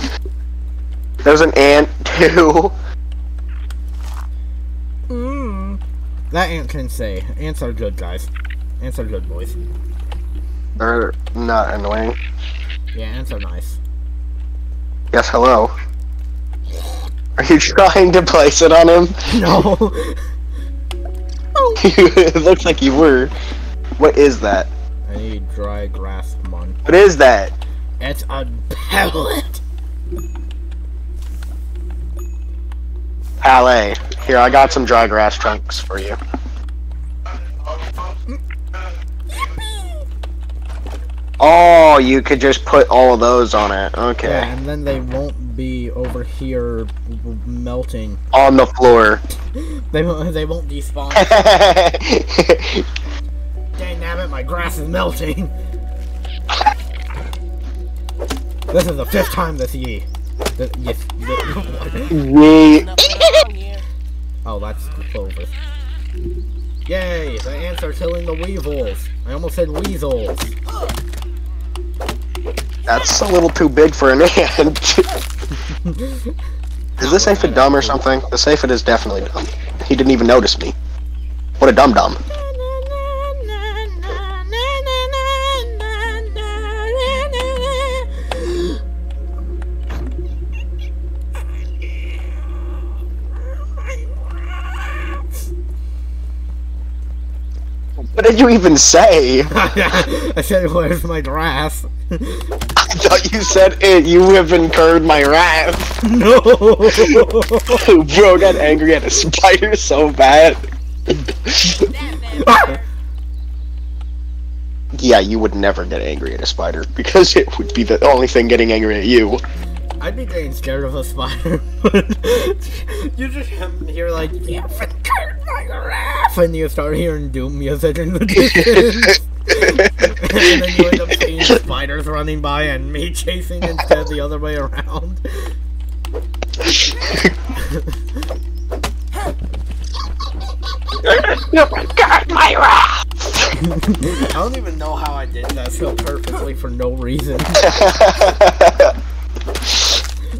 There's an ant too. Mm. That ant can say. Ants are good, guys. Ants are good boys. They're not annoying. Yeah, ants are nice. Yes, hello. Are you trying to place it on him? No. it looks like you were. What is that? I need dry grass, come. What is that? It's a pellet. Palais. Here, I got some dry grass trunks for you. Oh, you could just put all of those on it. Okay. Yeah, and then they won't be over here melting. On the floor. They won't. They won't despawn. Dang nabbit, my grass is melting. This is the fifth time this ye. Th- yes. th- we. Nothing wrong here. oh, that's clover. Yay! The ants are killing the weevils. I almost said weasels. That's a little too big for an ant. is this aphid dumb or something? This aphid is definitely dumb. He didn't even notice me. What a dum dum. What did you even say? I said, "Where's my grass?" I thought you said it. You have incurred my wrath. no. Bro got angry at a spider so bad. yeah, you would never get angry at a spider because it would be the only thing getting angry at you. I'd be getting scared of a spider. but you just hear like, "Yeah, incurred my wrath," and you start hearing doom music in the distance. and then you end up seeing spiders running by and me chasing instead the other way around. my I don't even know how I did that so perfectly for no reason.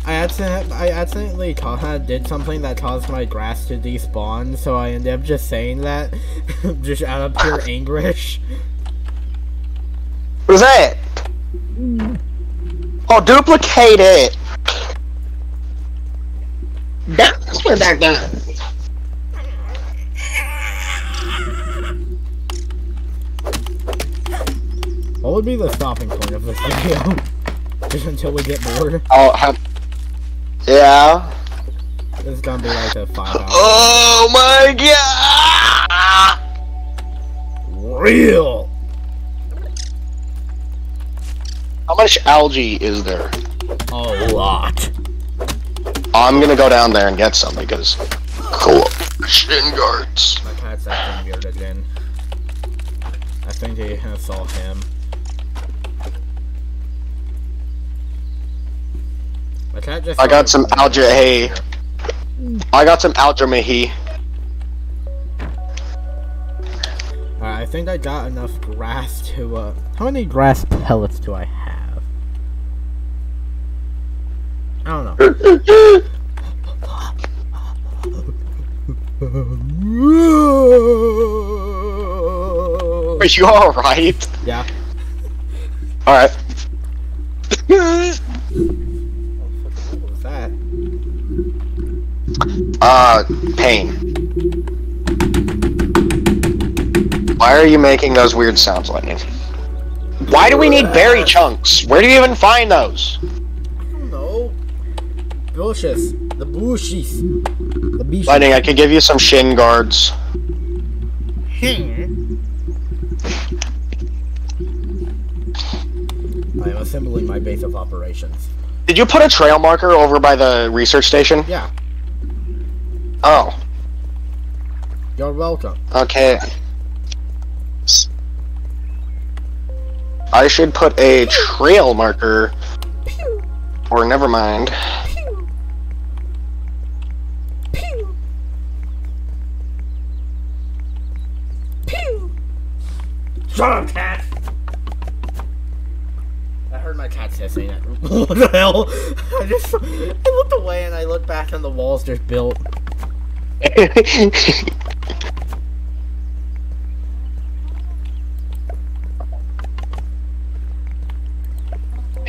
I accident I accidentally ca- did something that caused my grass to despawn, so I ended up just saying that, just out of pure anguish. What is that? Oh, duplicate it. That- Let's put it. What would be the stopping point of this video? just until we get bored. Oh, have... yeah. This is gonna be like a five hour. Oh my god! Real. How much algae is there? A lot. I'm gonna go down there and get some because cool shin guards. My cat's acting weird again. I think he saw him. I got some algae. Hey, I got some algae. Alright, I think I got enough grass to, uh... How many grass pellets do I have? I don't know. Are you alright? Yeah. Alright. uh, pain. Why are you making those weird sounds, Lightning? Why do we need berry chunks? Where do you even find those? No. Bushes. The bushes. The bushes. Lightning, I could give you some shin guards. I am assembling my base of operations. Did you put a trail marker over by the research station? Yeah, Oh, you're welcome. okay. I should put a trail marker. Or never mind. Shut up, cat! I heard my cat hissing it. what the hell? I just I looked away and I looked back and the walls just built. It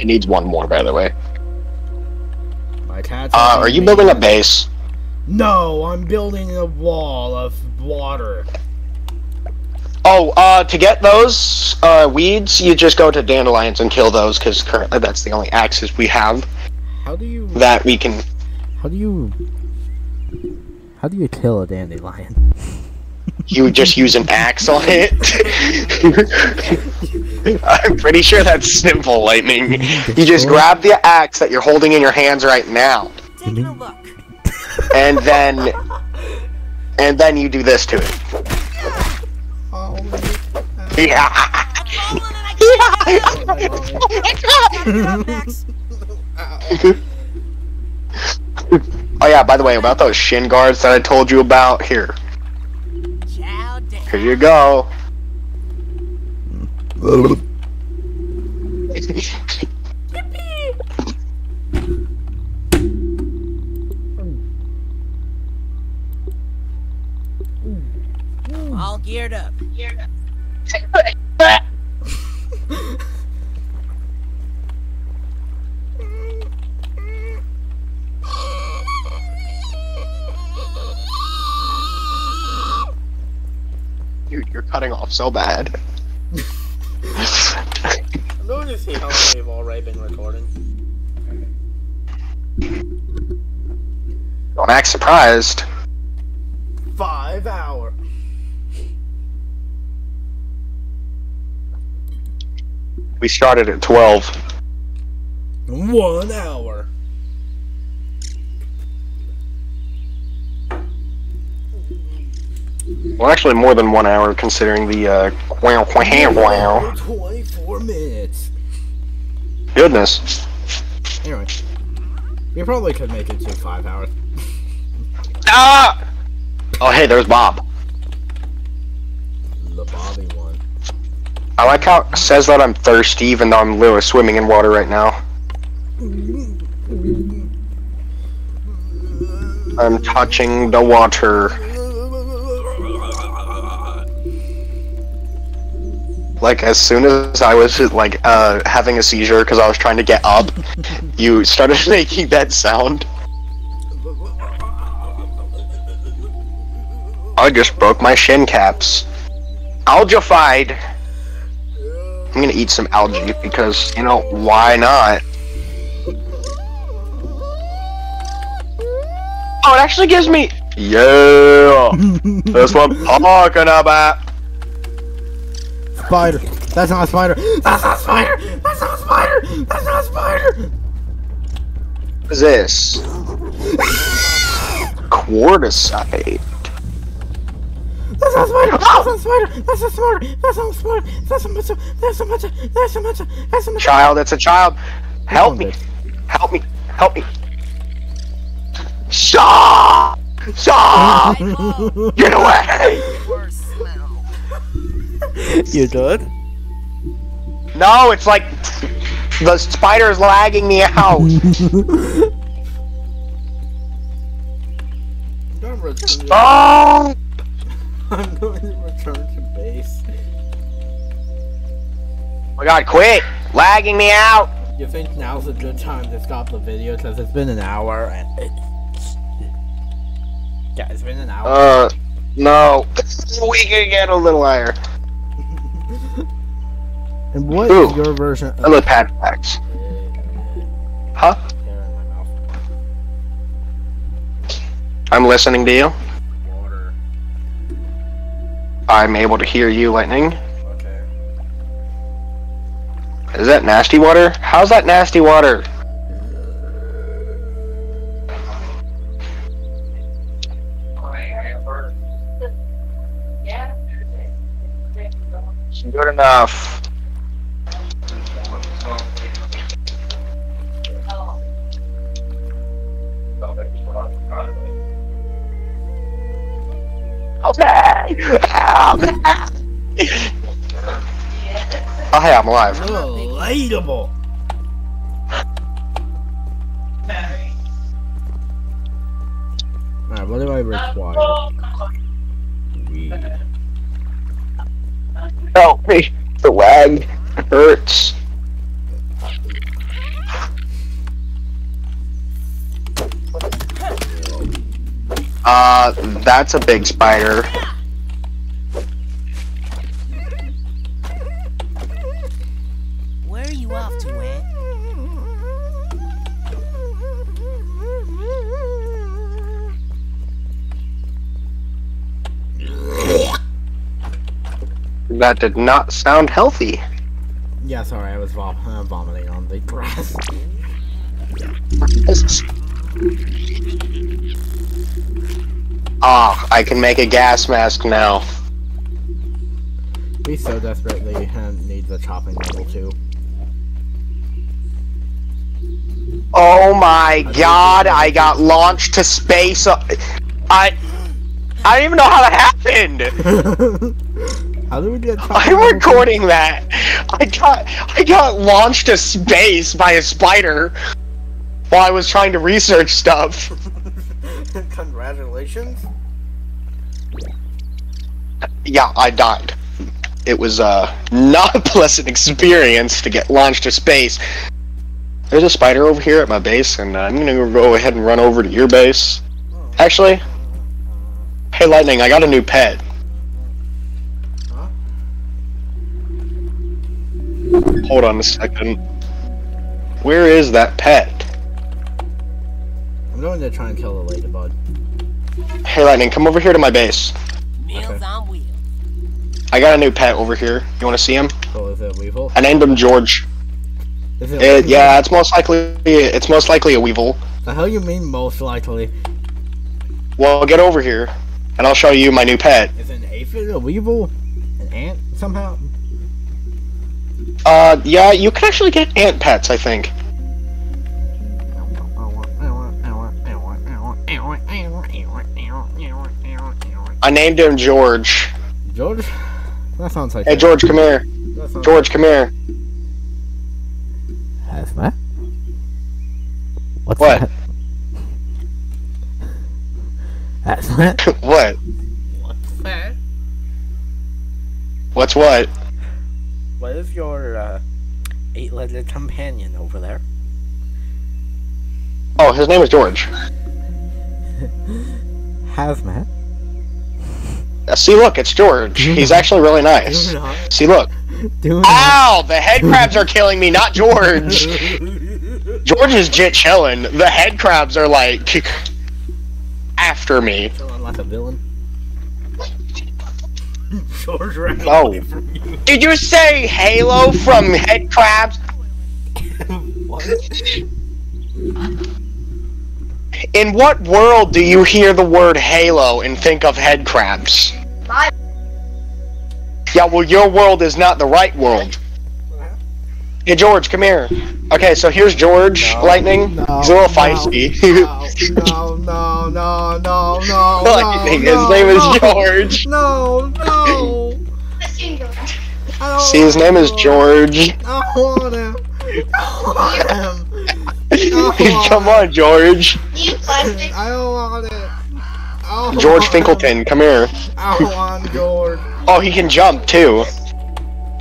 needs one more, by the way. My cat's. Uh, are you building a base? No, I'm building a wall of water. Oh, uh, to get those uh, weeds, you just go to dandelions and kill those, because currently that's the only axes we have How do you? that we can. How do you? How do you kill a dandelion? You just use an axe on it. I'm pretty sure that's simple, Lightning. You just grab the axe that you're holding in your hands right now, Taking a look. and then, and then you do this to it. Yeah. Drop Max. Oh yeah, by the way, about those shin guards that I told you about, here. Here you go. All geared up. Dude, you're cutting off so bad. I'm going to see how many we've already been recording. Don't act surprised. Five hour. We started at 12. One hour. Well, actually, more than one hour considering the uh, wow, wow, wow. 24 minutes. Goodness. Anyway. We probably could make it to five hours. Ah! Oh, hey, there's Bob. The Bobby one. I like how it says that I'm thirsty even though I'm literally swimming in water right now. I'm touching the water. Like as soon as I was like uh, having a seizure because I was trying to get up, you started making that sound. I just broke my shin caps. Algified. I'm gonna eat some algae because you know why not? Oh, it actually gives me. Yeah, that's what I'm talking about. Spider. That's not a spider. That's not a spider. That's not a spider. That's not a spider. What is this? Quartzite. That's not a spider. That's not a spider. That's not a spider. That's not a spider. That's a matcha. That's a matcha. That's a matcha. That's a matcha. Child, it's a child. Help me. Help me. Help me. Stop! Stop! Get away! Worst smell. You good? No, it's like the spider's lagging me out. I'm going to return. Oh! I'm going to return to base. my god, quit! Lagging me out! You think now's a good time to stop the video because it's been an hour and it... yeah, it's been an hour. Uh, no. We can get a little higher. And what is Ooh. your version of Hello, Pat Packs. Huh? hair in my mouth? I'm listening to you. Water. I'm able to hear you, Lightning. Okay. Is that nasty water? How's that nasty water? Yeah. Good enough. Okay. Oh, hey, I'm alive. Relatable. Alright, what do I require? Weed. Help me. The wag hurts. Uh, that's a big spider. Where are you off to, Ant? That did not sound healthy. Yeah, sorry, I was vom- uh, vomiting on the grass. Ah, I can make a gas mask now. We so desperately need the chopping level too. Oh my god, I got launched to space. I I don't even know how that happened. How did we get I'm level recording that. I got I got launched to space by a spider while I was trying to research stuff. Congratulations. Yeah, I died. It was uh not a pleasant experience to get launched to space. There's a spider over here at my base, and uh, I'm gonna go ahead and run over to your base. Actually, hey Lightning, I got a new pet. Huh? Hold on a second. Where is that pet? I'm going to try and kill the ladybug. Hey Lightning, come over here to my base. Meals Okay. on wheels. I got a new pet over here. You want to see him? So is it a weevil? I named him George. Is it? It, yeah, it's most likely it's most likely a weevil. The hell you mean most likely? Well, get over here, and I'll show you my new pet. Is an aphid a weevil? An ant somehow? Uh, yeah, you can actually get ant pets, I think. I named him George. George? That sounds like Hey, it. George, come here. That sounds George, come here. Has that? What's What? that? That's that? what? What's that? What's what? What is your uh, eight-legged companion over there? Oh, his name is George. Hazmat. Uh, See, look, it's George. He's actually really nice. Do not. See, look. Do not. Ow! The head crabs are killing me, not George. George is jit chilling. The head crabs are like after me. Feeling like a villain. George ran No. away from you. Did you say Halo from head crabs? What? In what world do you hear the word Halo and think of head crabs? My Yeah, well, your world is not the right world. Hey, George, come here. Okay, so here's George No, Lightning. no, He's a little feisty. No, no, no, no, no, Lightning, no, his name is George. No, no. See, his name is George. I want him. I want him. Come on, George. I don't want it. Don't George want him. Finkelton, come here. I want George. Oh, he can jump too.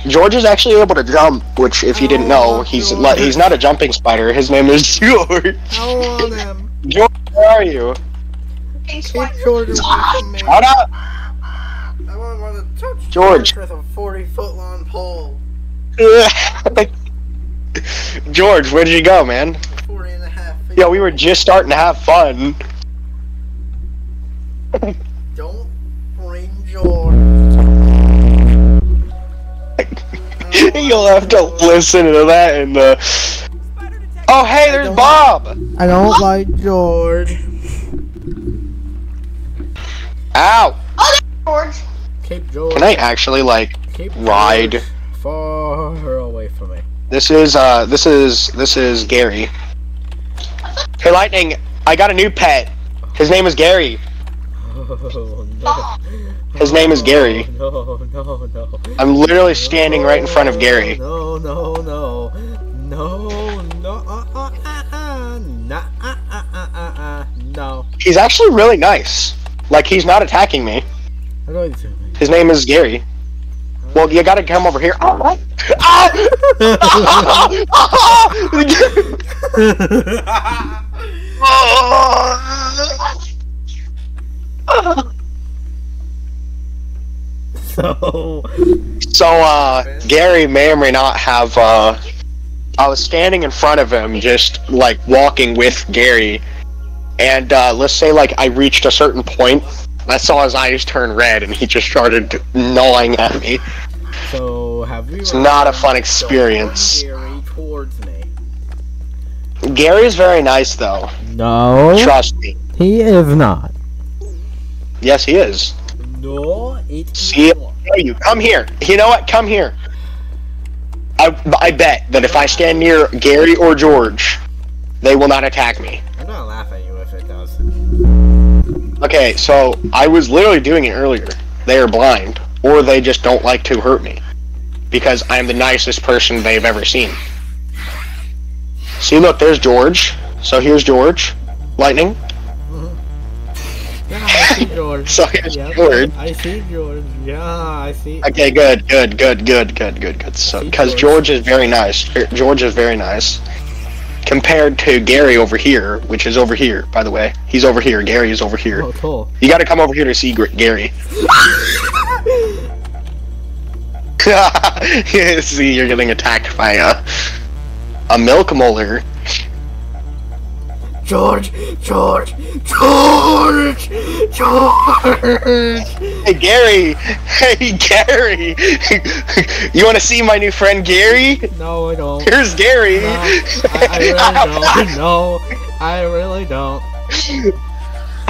George is actually able to jump, which, if you didn't know, he's li- he's not a jumping spider. His name is George. I want him. George, where are you? Keep George away. Shut up, I want to touch George. with a 40 foot long pole. George, where did you go, man? Yo, we were just starting to have fun. Don't bring George. You'll have to listen to that in the. Oh, hey, there's don't- Bob. I don't like George. Ow! George. Cape George. Can I actually like keep ride? George far away from me? This is uh, this is this is Gary. Hey, Lightning, I got a new pet. His name is Gary. Oh no. His name is Gary. No, no, no. I'm literally standing right in front of Gary. No, no, no. No, no, uh, uh, uh, uh, nah, uh, uh, uh, uh, uh, no. He's actually really nice. Like he's not attacking me. I do it? His name is Gary. Well, you gotta come over here. Oh, oh! so, So, uh, Gary may or may not have, uh, I was standing in front of him, just, like, walking with Gary, and, uh, let's say, like, I reached a certain point, I saw his eyes turn red, and he just started gnawing at me. so have we? It's not a fun experience. Gary towards me. Gary's very nice, though. No, Trust me. he is not. Yes, he is. No, it is See, not. Hey, you come here. You know what? Come here. I, I bet that if I stand near Gary or George, they will not attack me. I'm gonna laugh at you if it does. Okay, so I was literally doing it earlier. They are blind, or they just don't like to hurt me. Because I am the nicest person they've ever seen. See, look, there's George. So here's George. Lightning. Yeah, I see George. So here's Yep, George. I see George. Yeah, I see. Okay, good, good, good, good, good, good, good. So, because George. George is very nice. George is very nice. Compared to Gary over here, which is over here, by the way. He's over here. Gary is over here. Oh, cool. You gotta come over here to see Gary. see, you're getting attacked by a a milk molar. George, George, George, George. Hey Gary, hey Gary, you want to see my new friend Gary? No, I don't. Here's Gary. No, I, I really don't. No, I really don't.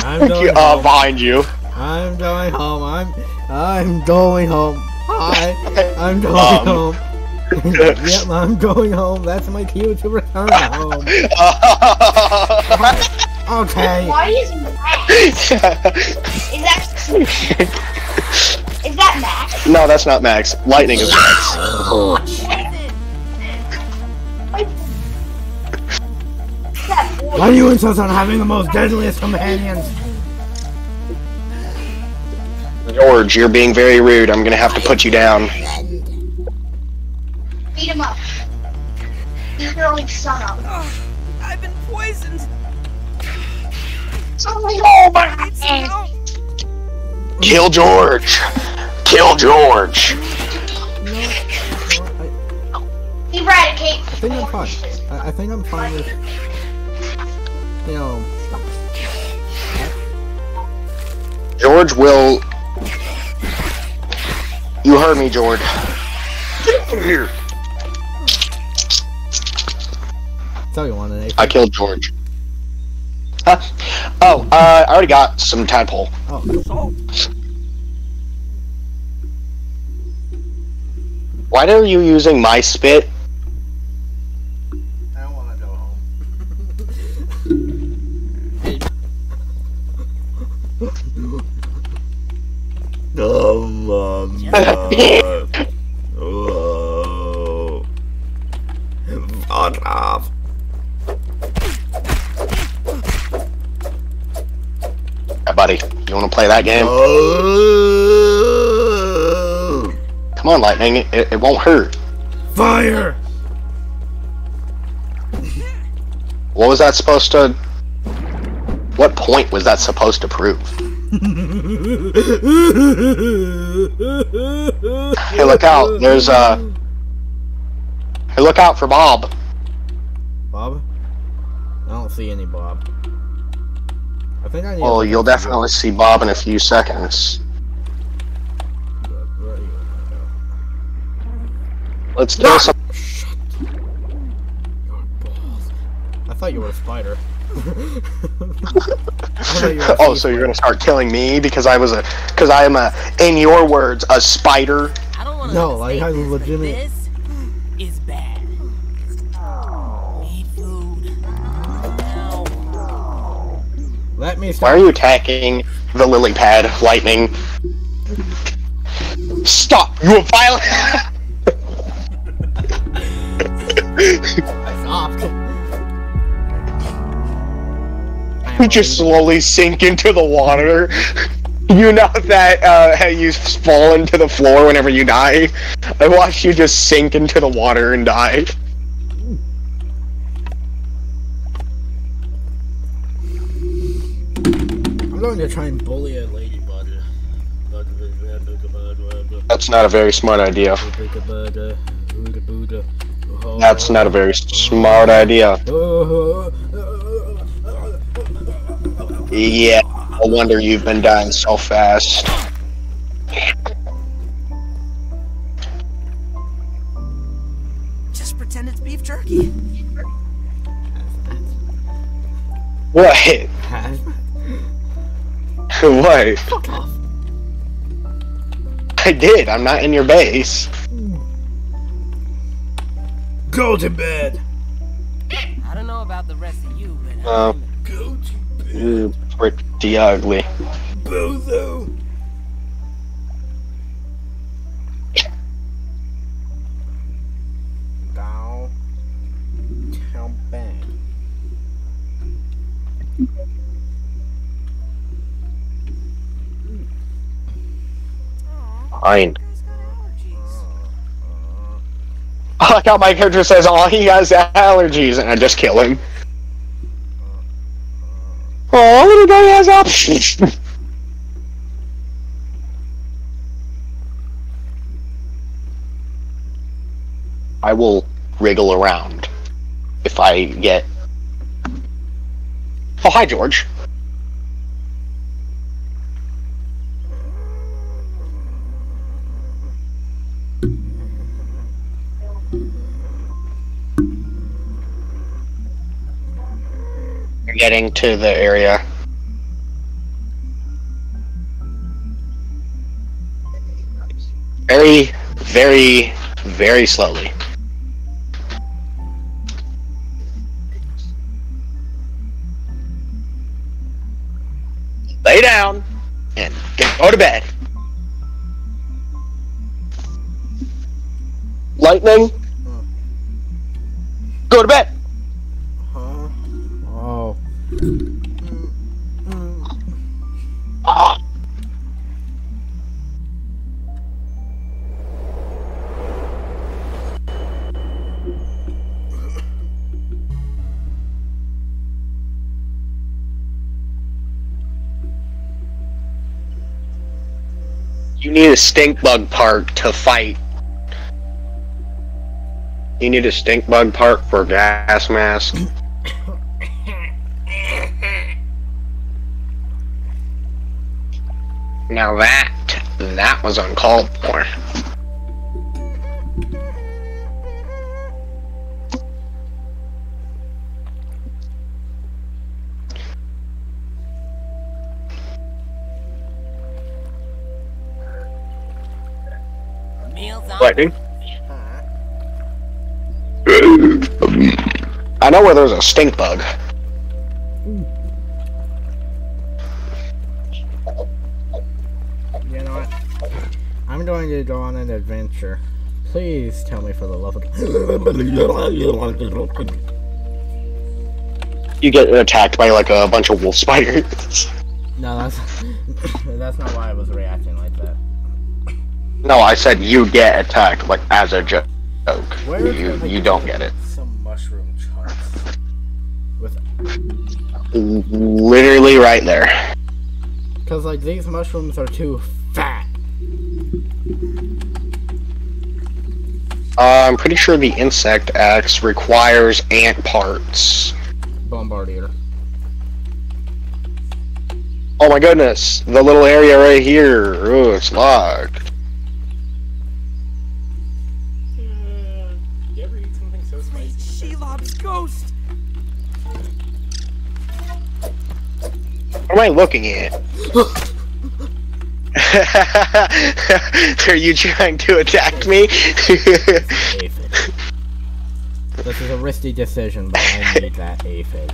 I'm going uh, home. behind you. I'm going home. I'm I'm going home. Hi. I'm going Um. home. yep, I'm going home. That's my cue to return home. Okay. Why is Max? Is that is that Max? no, that's not Max. Lightning is Max. Is that boy? Why do you insist on having the most deadliest companions? George, you're being very rude. I'm gonna have to put you down. Beat your only up. Ugh, I've been poisoned. Oh my I need some help. Kill George. Kill George. I, Eradicate. I think I'm fine. I, I think I'm fine with, you know, George will. You heard me, George. Get over here. Tell you one, Nathan. I killed George. Huh? Oh, uh, I already got some tadpole. Oh, Salt. Why are you using my spit? I don't want to go home. Um, um, oh. Fuck off. Buddy, you want to play that game? Oh. Come on, Lightning. It, it won't hurt. Fire! What was that supposed to? What point was that supposed to prove? Hey, look out! There's uh, Hey, Look out for Bob. Bob? I don't see any Bob. I think I need. Well, you'll definitely see Bob in a few seconds. Where are you? Let's kill ah! some. Your balls. I thought you were a spider. I thought you were a Oh, sea so you're gonna start killing me because I was a, because I am a, in your words, a spider. I don't want to No, like, I this, Let me Why are you attacking the lily pad, lightning? Stop! You are violent. I stopped. you just slowly sink into the water. You know that uh, how you fall into the floor whenever you die. I watched you just sink into the water and die. Going to try and bully a ladybug. That's not a very smart idea. That's not a very smart idea. Yeah, no wonder you've been dying so fast. Just pretend it's beef jerky. What? what? I did. I'm not in your base. Go to bed. I don't know about the rest of you, but Uh, I'm Go to bed. you're pretty ugly. Bozo. Fine. I like how my character says, "Oh, he has allergies," and I just kill him. Oh, little guy has options. I will wriggle around if I get. Oh, hi, George. Getting to the area. Very, very, very slowly. Lay down and go to bed. Lightning, go to bed. Stink bug part to fight. You need a stink bug part for gas mask. Now that that was uncalled for. Where there's a stink bug. You know what? I'm going to go on an adventure. Please tell me for the love of You get attacked by like a bunch of wolf spiders. No, that's that's not why I was reacting like that. no, I said you get attacked like as a joke. Where You you don't get it. Literally right there. Cause like these mushrooms are too fat. Uh, I'm pretty sure the insect axe requires ant parts. Bombardier. Oh my goodness, the little area right here. Oh, it's locked. What am I looking at? Are you trying to attack me? This is a risky decision, but I need that aphid.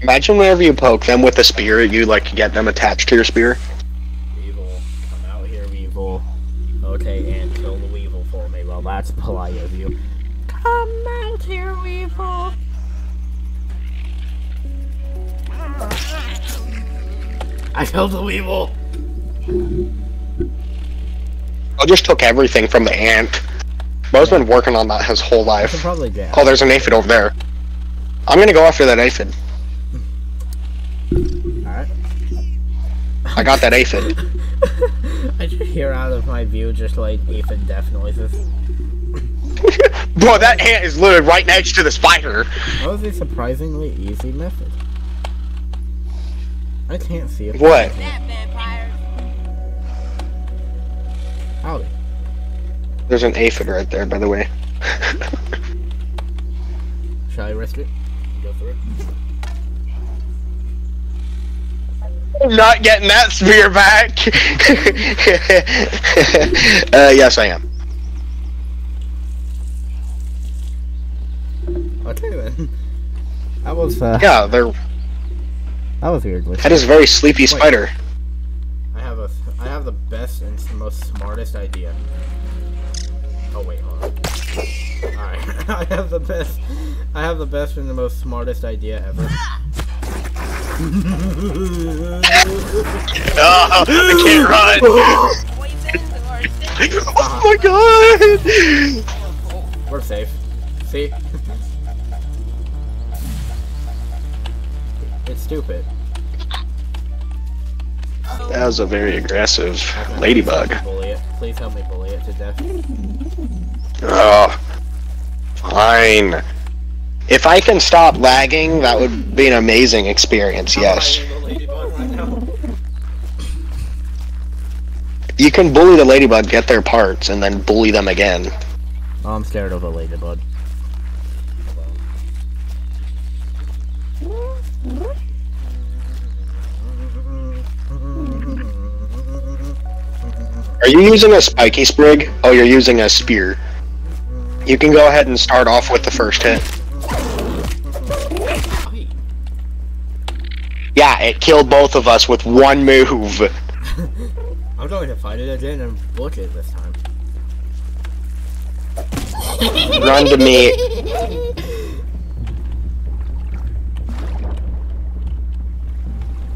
Imagine whenever you poke them with a spear, you like get them attached to your spear. Weevil, come out here, Weevil. Okay, and kill the Weevil for me. Well, that's polite of you. Come out here, Weevil. I killed the Weevil. I just took everything from the ant. Bo's been working on that his whole life. probably get. Oh, there's an aphid over there. I'm gonna go after that aphid. Alright. I got that aphid. I just hear out of my view just like aphid death noises. Bro, that ant is literally right next to the spider. That was a surprisingly easy method. I can't see it. What? Howdy. There's an aphid right there, by the way. Shall I risk it? Go through it. I'm not getting that spear back. uh, yes, I am. Okay then. That was uh Yeah, they're, that was weirdly. that is a very sleepy spider. I have a I have the best and s- most smartest idea. Oh wait, hold on. Alright. I have the best I have the best and the most smartest idea ever. Oh, I can't run. oh my god. We're safe. See? it's stupid. That was a very aggressive ladybug. Please help me bully it. Please help me bully it to death. Oh, fine. If I can stop lagging, that would be an amazing experience, yes. I'm fighting the ladybug right now. You can bully the ladybug, get their parts, and then bully them again. Oh, I'm scared of a ladybug. Are you using a spiky sprig? Oh, you're using a spear. You can go ahead and start off with the first hit. Yeah, it killed both of us with one move. I'm going to fight it again and book it this time. Run to me.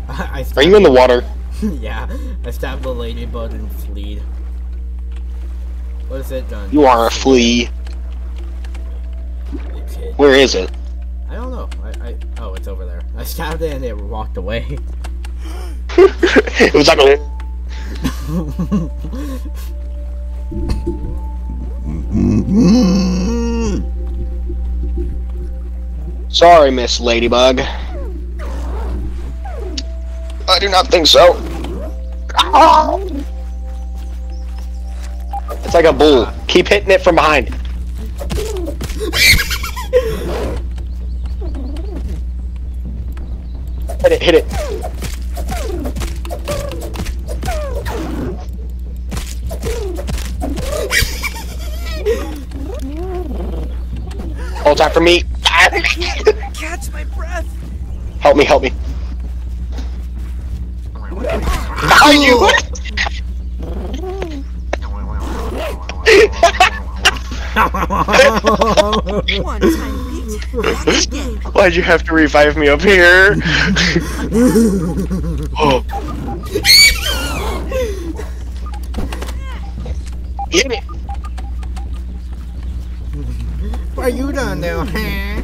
I Are you in the water? yeah, I stabbed the ladybug and fleed. What has it done? You are a flea. Where is it? I don't know. I, I oh, it's over there. I stabbed it and it walked away. it was like a. Sorry, Miss Ladybug. I do not think so. It's like a bull. Keep hitting it from behind. Hit it, hit it. Hold time for me. Catch my breath. help me, help me. Behind you! One time beat. Why'd you have to revive me up here? oh. Me. What are you doing there, huh?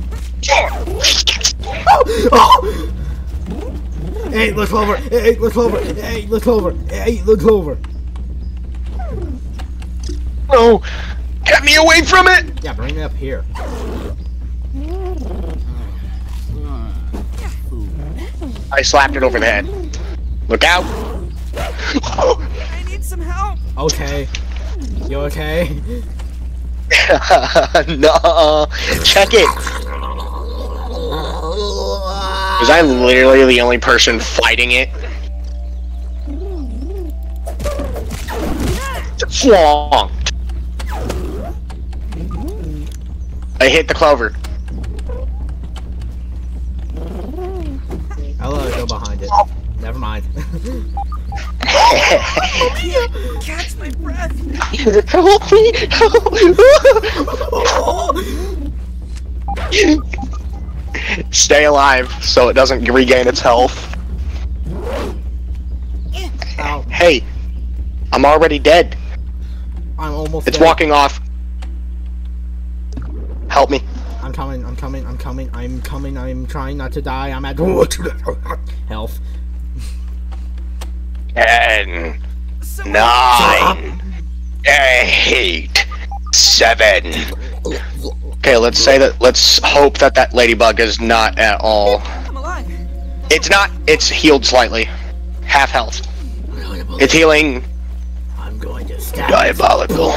Hey, look over! Hey, look over! Hey, look over! Hey, look over! No! Get me away from it! Yeah, bring it up here. I slapped it over the head. Look out! I need some help. Okay. You okay? no! Check it! Was I literally the only person fighting it? Swamped! I hit the clover. I'll it go behind it. Never mind. Catch my breath. Help me! Help! Stay alive so it doesn't regain its health. Ow. Hey, I'm already dead. I'm almost It's dead. walking off. Help me. I'm coming, I'm coming, I'm coming, I'm coming, I'm trying not to die, I'm at health. Ten, Someone nine, eight, seven. Okay, let's say that. Let's hope that that ladybug is not at all. I'm alive. It's not. It's healed slightly. Half health. It's healing. I'm going to stab Diabolical.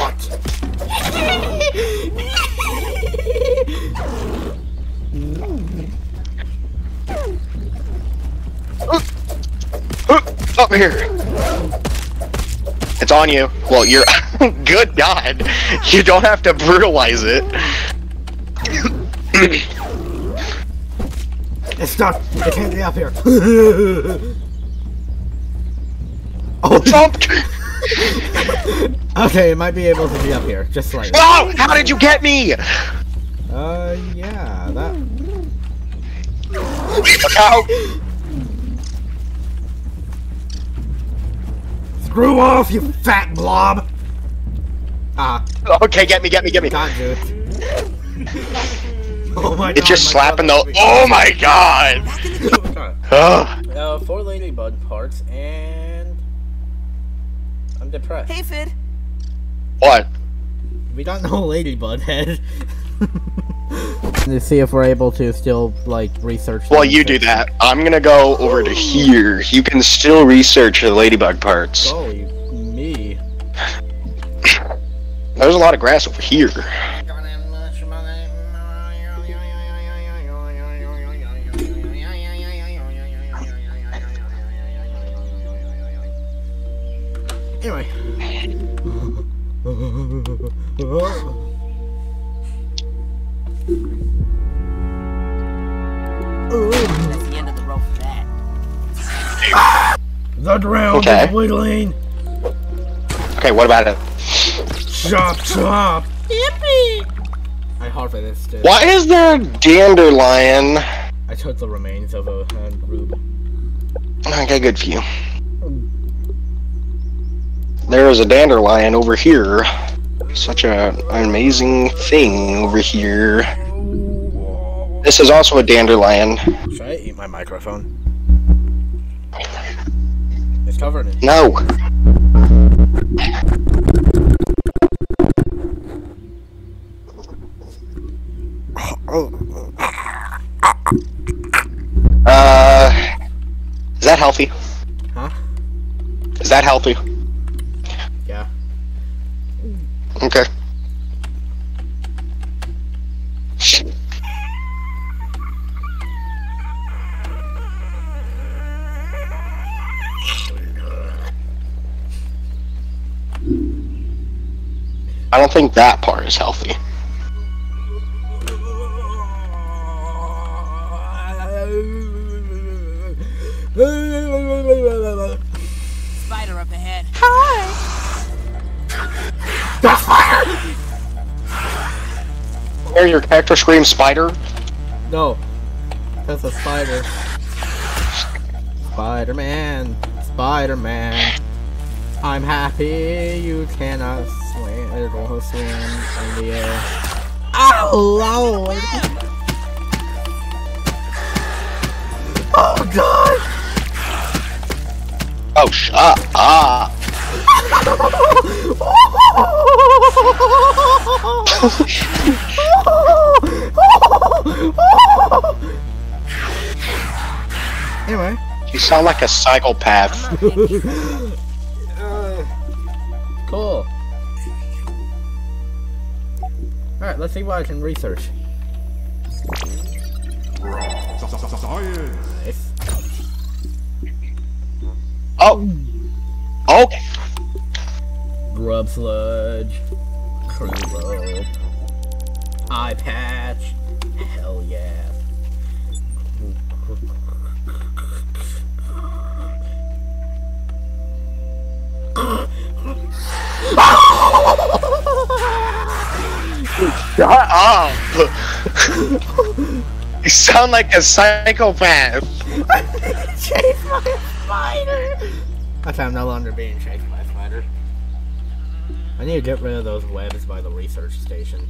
Up here. It's on you. Well, you're. Good God. You don't have to brutalize it. It's stuck! It can't get up here! oh, Jumped. okay, it might be able to be up here, just slightly. Oh! How did you get me? Uh, yeah, that... Out! Screw off, you fat blob! Ah, Okay, get me, get me, get me. God, dude. Oh my god. It's just my slapping brother- the. Oh my God! Ugh. Uh, four ladybug parts, and... I'm depressed. Hey, Fid. What? We got no ladybug head. to see if we're able to still, like, research... Well, you do that. I'm gonna go over to here. You can still research the ladybug parts. Oh, me. There's a lot of grass over here. Anyway. That's the end of the rope for that. The ground Okay. is wiggling. Okay, what about it? Chop, chop. Yippee! I harvested. Why is there a dandelion? I took the remains of a, a rube. Okay, good for you. There is a dandelion over here. Such a, an amazing thing over here. This is also a dandelion. Should I eat my microphone? It's covered in. No. Uh, is that healthy? Huh? Is that healthy? Yeah. Okay. I don't think that part is healthy. Spider up ahead. Hear your character scream spider? No. That's a spider. Spider-Man. Spider-Man. I'm happy you cannot swim. It'll swim in the air. Oh, Lord. Oh, God. Oh, shut up. Anyway. You sound like a psychopath. Uh, cool. Alright, let's see what I can research. Nice. Oh. Okay. Grub sludge. Crude rope. Eye patch. Hell yeah. Shut up. you sound like a psychopath. Chase my spider! That's I'm no longer being chased by a spider. I need to get rid of those webs by the research station.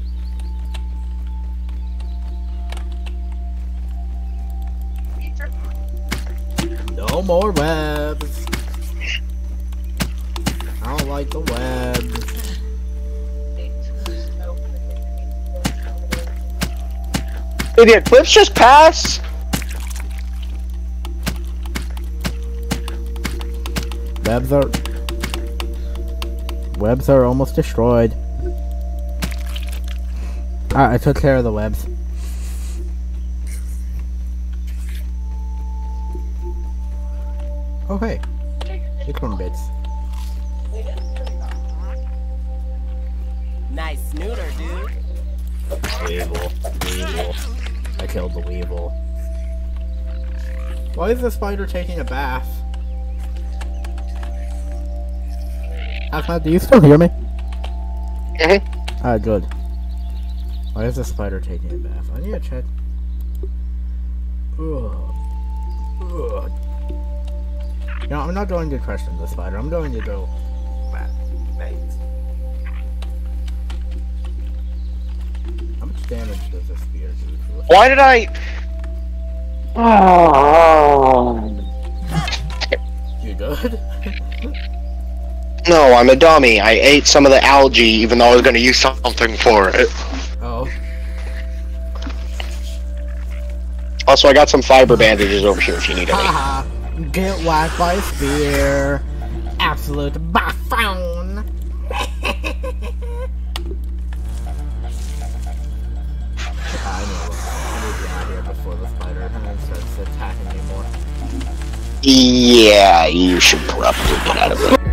No more webs. I don't like the webs. Did the eclipse just pass? Webs are webs are almost destroyed. Alright, I took care of the webs. Oh hey, acorn bits. Nice snooter, dude. Weevil, weevil. I killed the weevil. Why is the spider taking a bath? Ahmed, do you still hear me? Mhm. Ah, good. Why is the spider taking a bath? I need to check. Ugh. Ugh. No, I'm not going to question the spider. I'm going to go back. Thanks. How much damage does this spear do Why did I? Oh. You good? No, I'm a dummy. I ate some of the algae, even though I was going to use something for it. oh. Also, I got some fiber bandages over here if you need any. Haha. Get whacked by a spear. Absolute buffoon. I know. I need to get out of here before the spider starts attacking me more. Yeah, you should probably get out of there.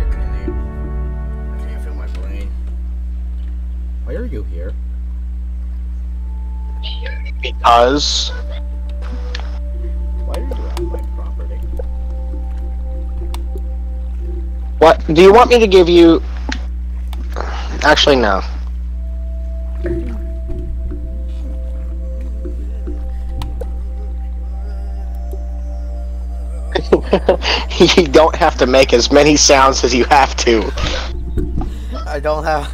Because Why are you on my property? what? Do you want me to give you? Actually, no. you don't have to make as many sounds as you have to. I don't have.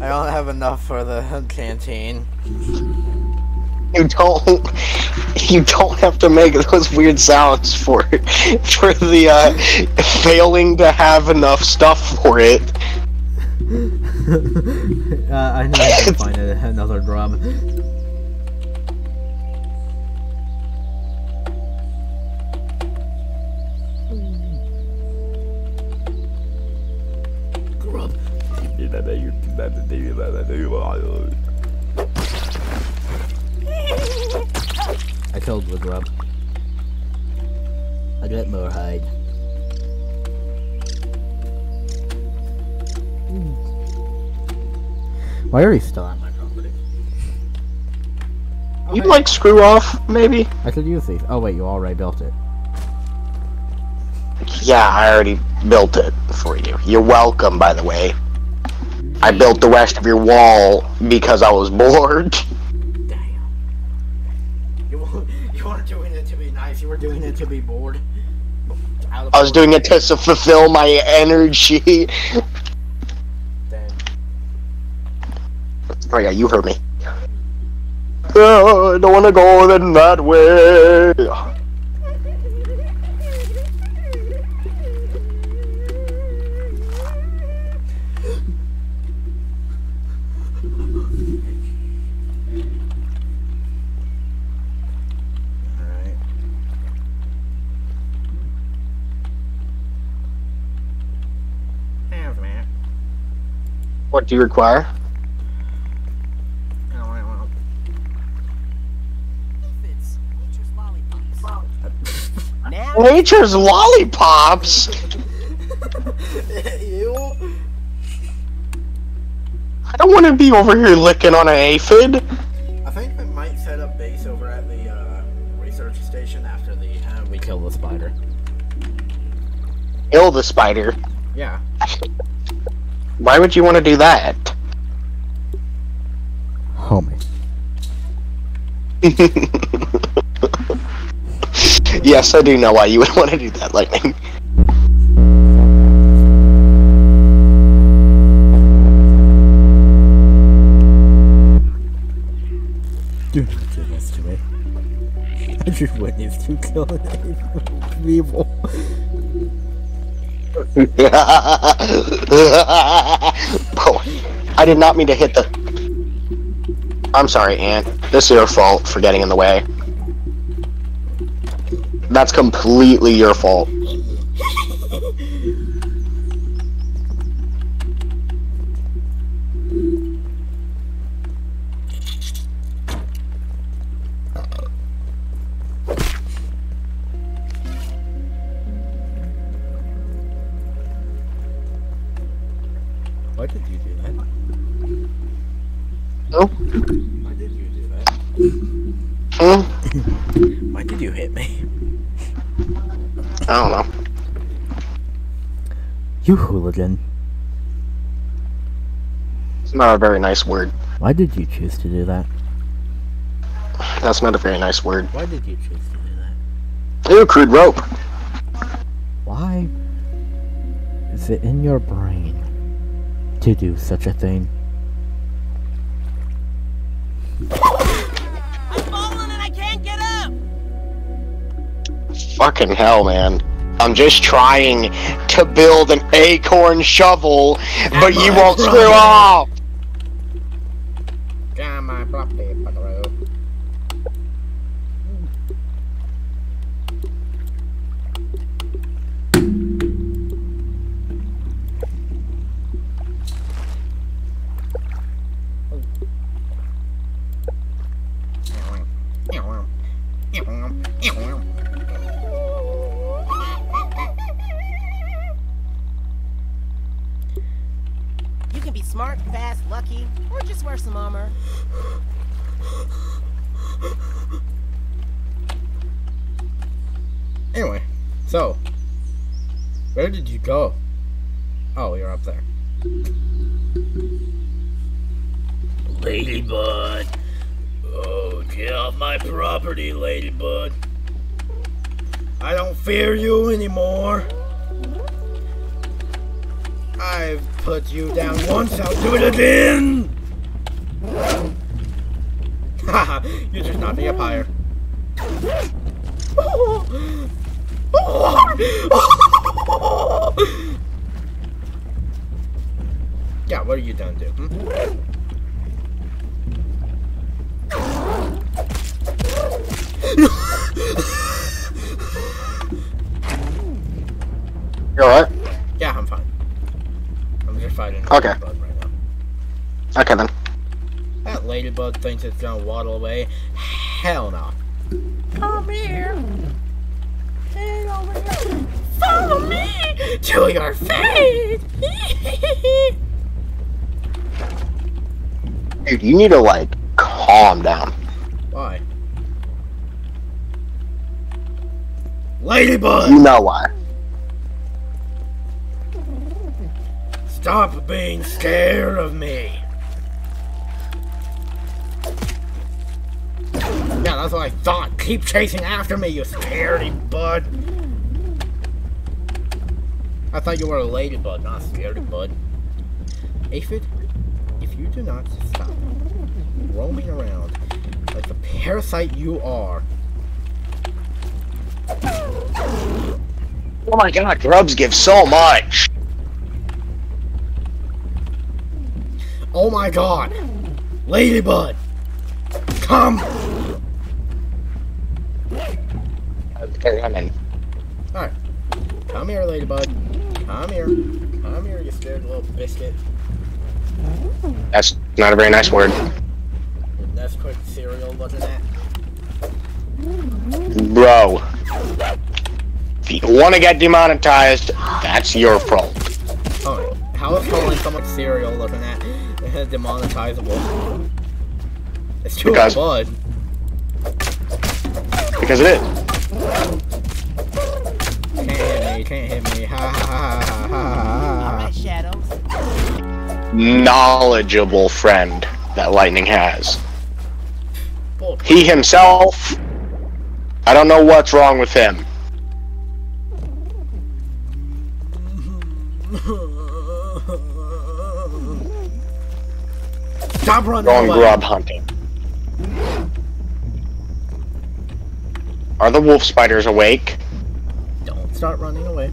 I don't have enough for the canteen. You don't. You don't have to make those weird sounds for for the uh, failing to have enough stuff for it. uh, I know I can find a, another drum. Grub. I killed the grub. I got more hide. Hmm. Why are you still on my property? You'd like screw off, maybe? I could use these. Oh wait, you already built it. Yeah, I already built it for you. You're welcome, by the way. I built the rest of your wall because I was bored. Damn. You, wa- you weren't doing it to be nice, you were doing it to be bored. I was doing it to fulfill my energy. Damn. Oh yeah, you heard me. Oh, I don't want to go in that way. What do you require? I don't nature's lollipops. Now, Nature's lollipops. Ew. I don't want to be over here licking on an aphid. I think we might set up base over at the uh, research station after the uh, we kill the spider. Kill the spider. Yeah. Why would you want to do that? Homie. yes, I do know why you would want to do that, Lightning. Do not do this to me. I just witnessed you killing people. I did not mean to hit the. I'm sorry, Ann. This is your fault for getting in the way. That's completely your fault. You hooligan. It's not a very nice word. Why did you choose to do that? That's not a very nice word. Why did you choose to do that? Ew, crude rope. Why is it in your brain to do such a thing? I'm falling and I can't get up. Fucking hell, man. I'm just trying to build an acorn shovel, but you won't screw off. Got my property, smart, fast, lucky, or just wear some armor. Anyway, so where did you go? Oh, you're up there. Ladybud. Oh, get off my property, Ladybud. I don't fear you anymore. I've put you down once, I'll do it again! Haha, you're just not the higher. Yeah, what are you done do? Hmm? You alright? Yeah, I'm fine. I'm just fighting Okay. Right. Okay then. That ladybug thinks it's gonna waddle away. Hell no. Come here. Get over here. Follow me to your fate. Dude, you need to, like, calm down. Why? Ladybug! You know why. Stop being scared of me. Yeah, that's what I thought. Keep chasing after me, you scaredy bud. I thought you were a ladybug, not a scaredy bud. Aphid, if you do not stop roaming around like the parasite you are, Oh my god, grubs give so much. Oh my god, ladybug, come. I'm in. Alright. Come here, ladybug. Come here. Come here, you scared little biscuit. That's not a very nice word. That's quick cereal looking at. Bro. If you want to get demonetized, that's your fault. Oh, how is calling someone cereal looking at demonetizable? It's too Because- bud. Because it is. Can't hit me, can't hit me. Ha ha ha ha ha ha. Alright, Shadows. Knowledgeable friend that Lightning has. He himself, I don't know what's wrong with him. Stop running Going away. grub hunting. Are the wolf spiders awake? Don't start running away.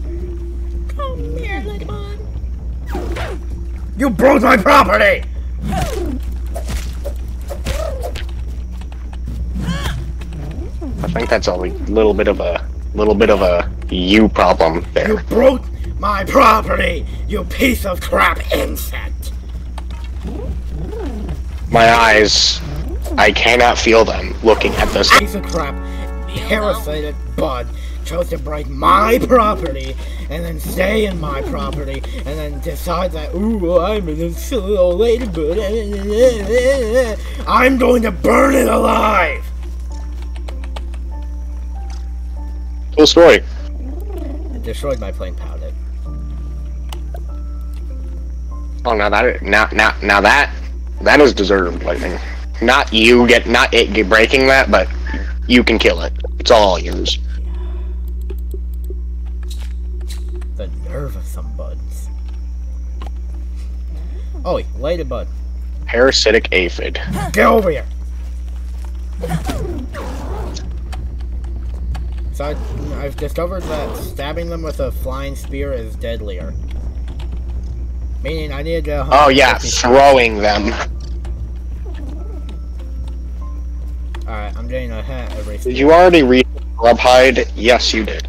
Come here, Ladybug. You broke my property! I think that's a little bit of a little bit of a you problem there. You broke my property! You piece of crap insect! My eyes, I cannot feel them looking at this. Piece of crap, parasited bud chose to break my property and then stay in my property and then decide that, ooh, I'm a silly old ladybug. I'm going to burn it alive! Cool story. It destroyed my plane palette. Oh, now that now now now that that is deserved lightning. Not you get not it breaking that, but you can kill it. It's all yours. The nerve of some buds. Oh, ladybug, Parasitic aphid. get over here! So I, I've discovered that stabbing them with a flying spear is deadlier. Meaning I need to. Uh, oh yeah, throwing them. Alright, I'm getting a hat every. Did you already read Grubhide? Yes, you did.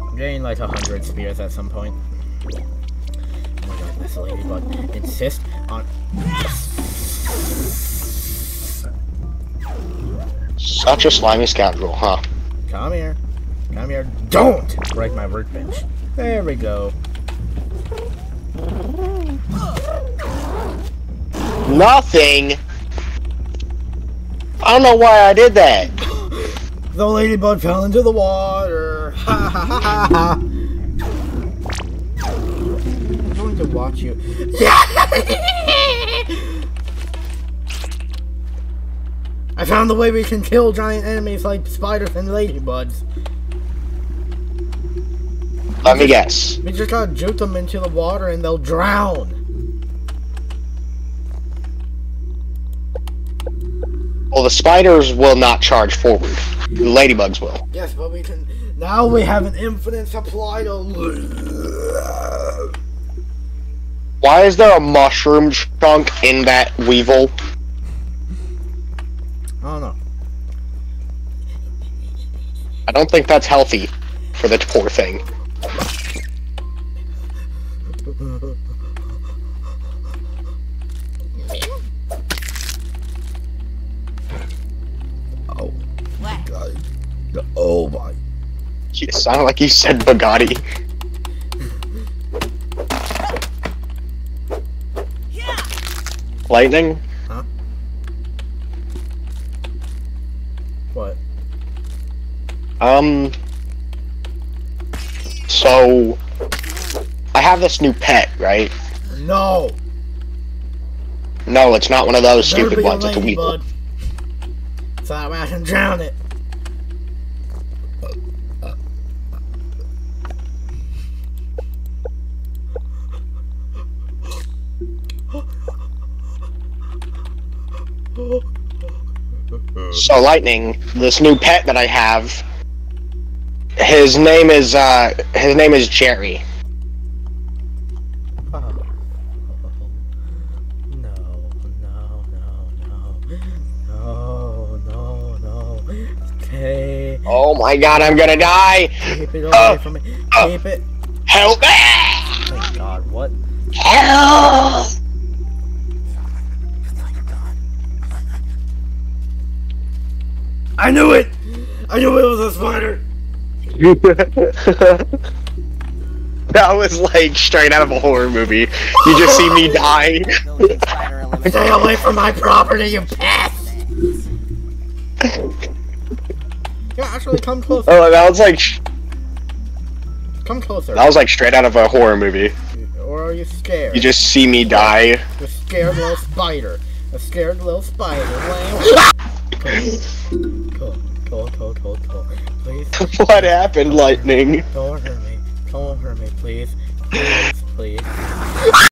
I'm getting like a hundred spears at some point. Oh my god, this ladybug insist on. Such a slimy scoundrel, huh? Come here. Come here. Don't break my workbench. There we go. Nothing. I don't know why I did that. The ladybug fell into the water. Ha ha ha ha ha. I'm going to watch you. I found the way we can kill giant enemies like spiders and ladybugs. Let me guess. We just gotta juke them into the water and they'll drown. Well, the spiders will not charge forward. The ladybugs will. Yes, but we can. Now we have an infinite supply to. Why is there a mushroom chunk in that weevil? I don't know. I don't think that's healthy for the poor thing. Oh my. It sounded like you said Bugatti. Lightning? Huh? What? Um. So. I have this new pet, right? No. No, it's not one of those Better stupid ones. It's a ladybug. So that way I can drown it. So lightning, this new pet that I have, his name is uh his name is Jerry. Oh. No, no, no, no. No, no, no. Okay. Oh my god, I'm gonna die! Keep it away Uh, from me. uh. Keep it. Help me! Thank God. What? Help! I knew it! I knew it was a spider! that was like straight out of a horror movie. You just see me die. Building spider elimination. Stay away from my property, you pest! Yeah, actually, come closer. Oh, that was like Come closer. that was like straight out of a horror movie. Or are you scared? You just see me die. A scared little spider. A scared little spider. Cool, cool, cool, cool. Please, what happened, Lightning? don't hurt me. Don't hurt me, please. Please, please.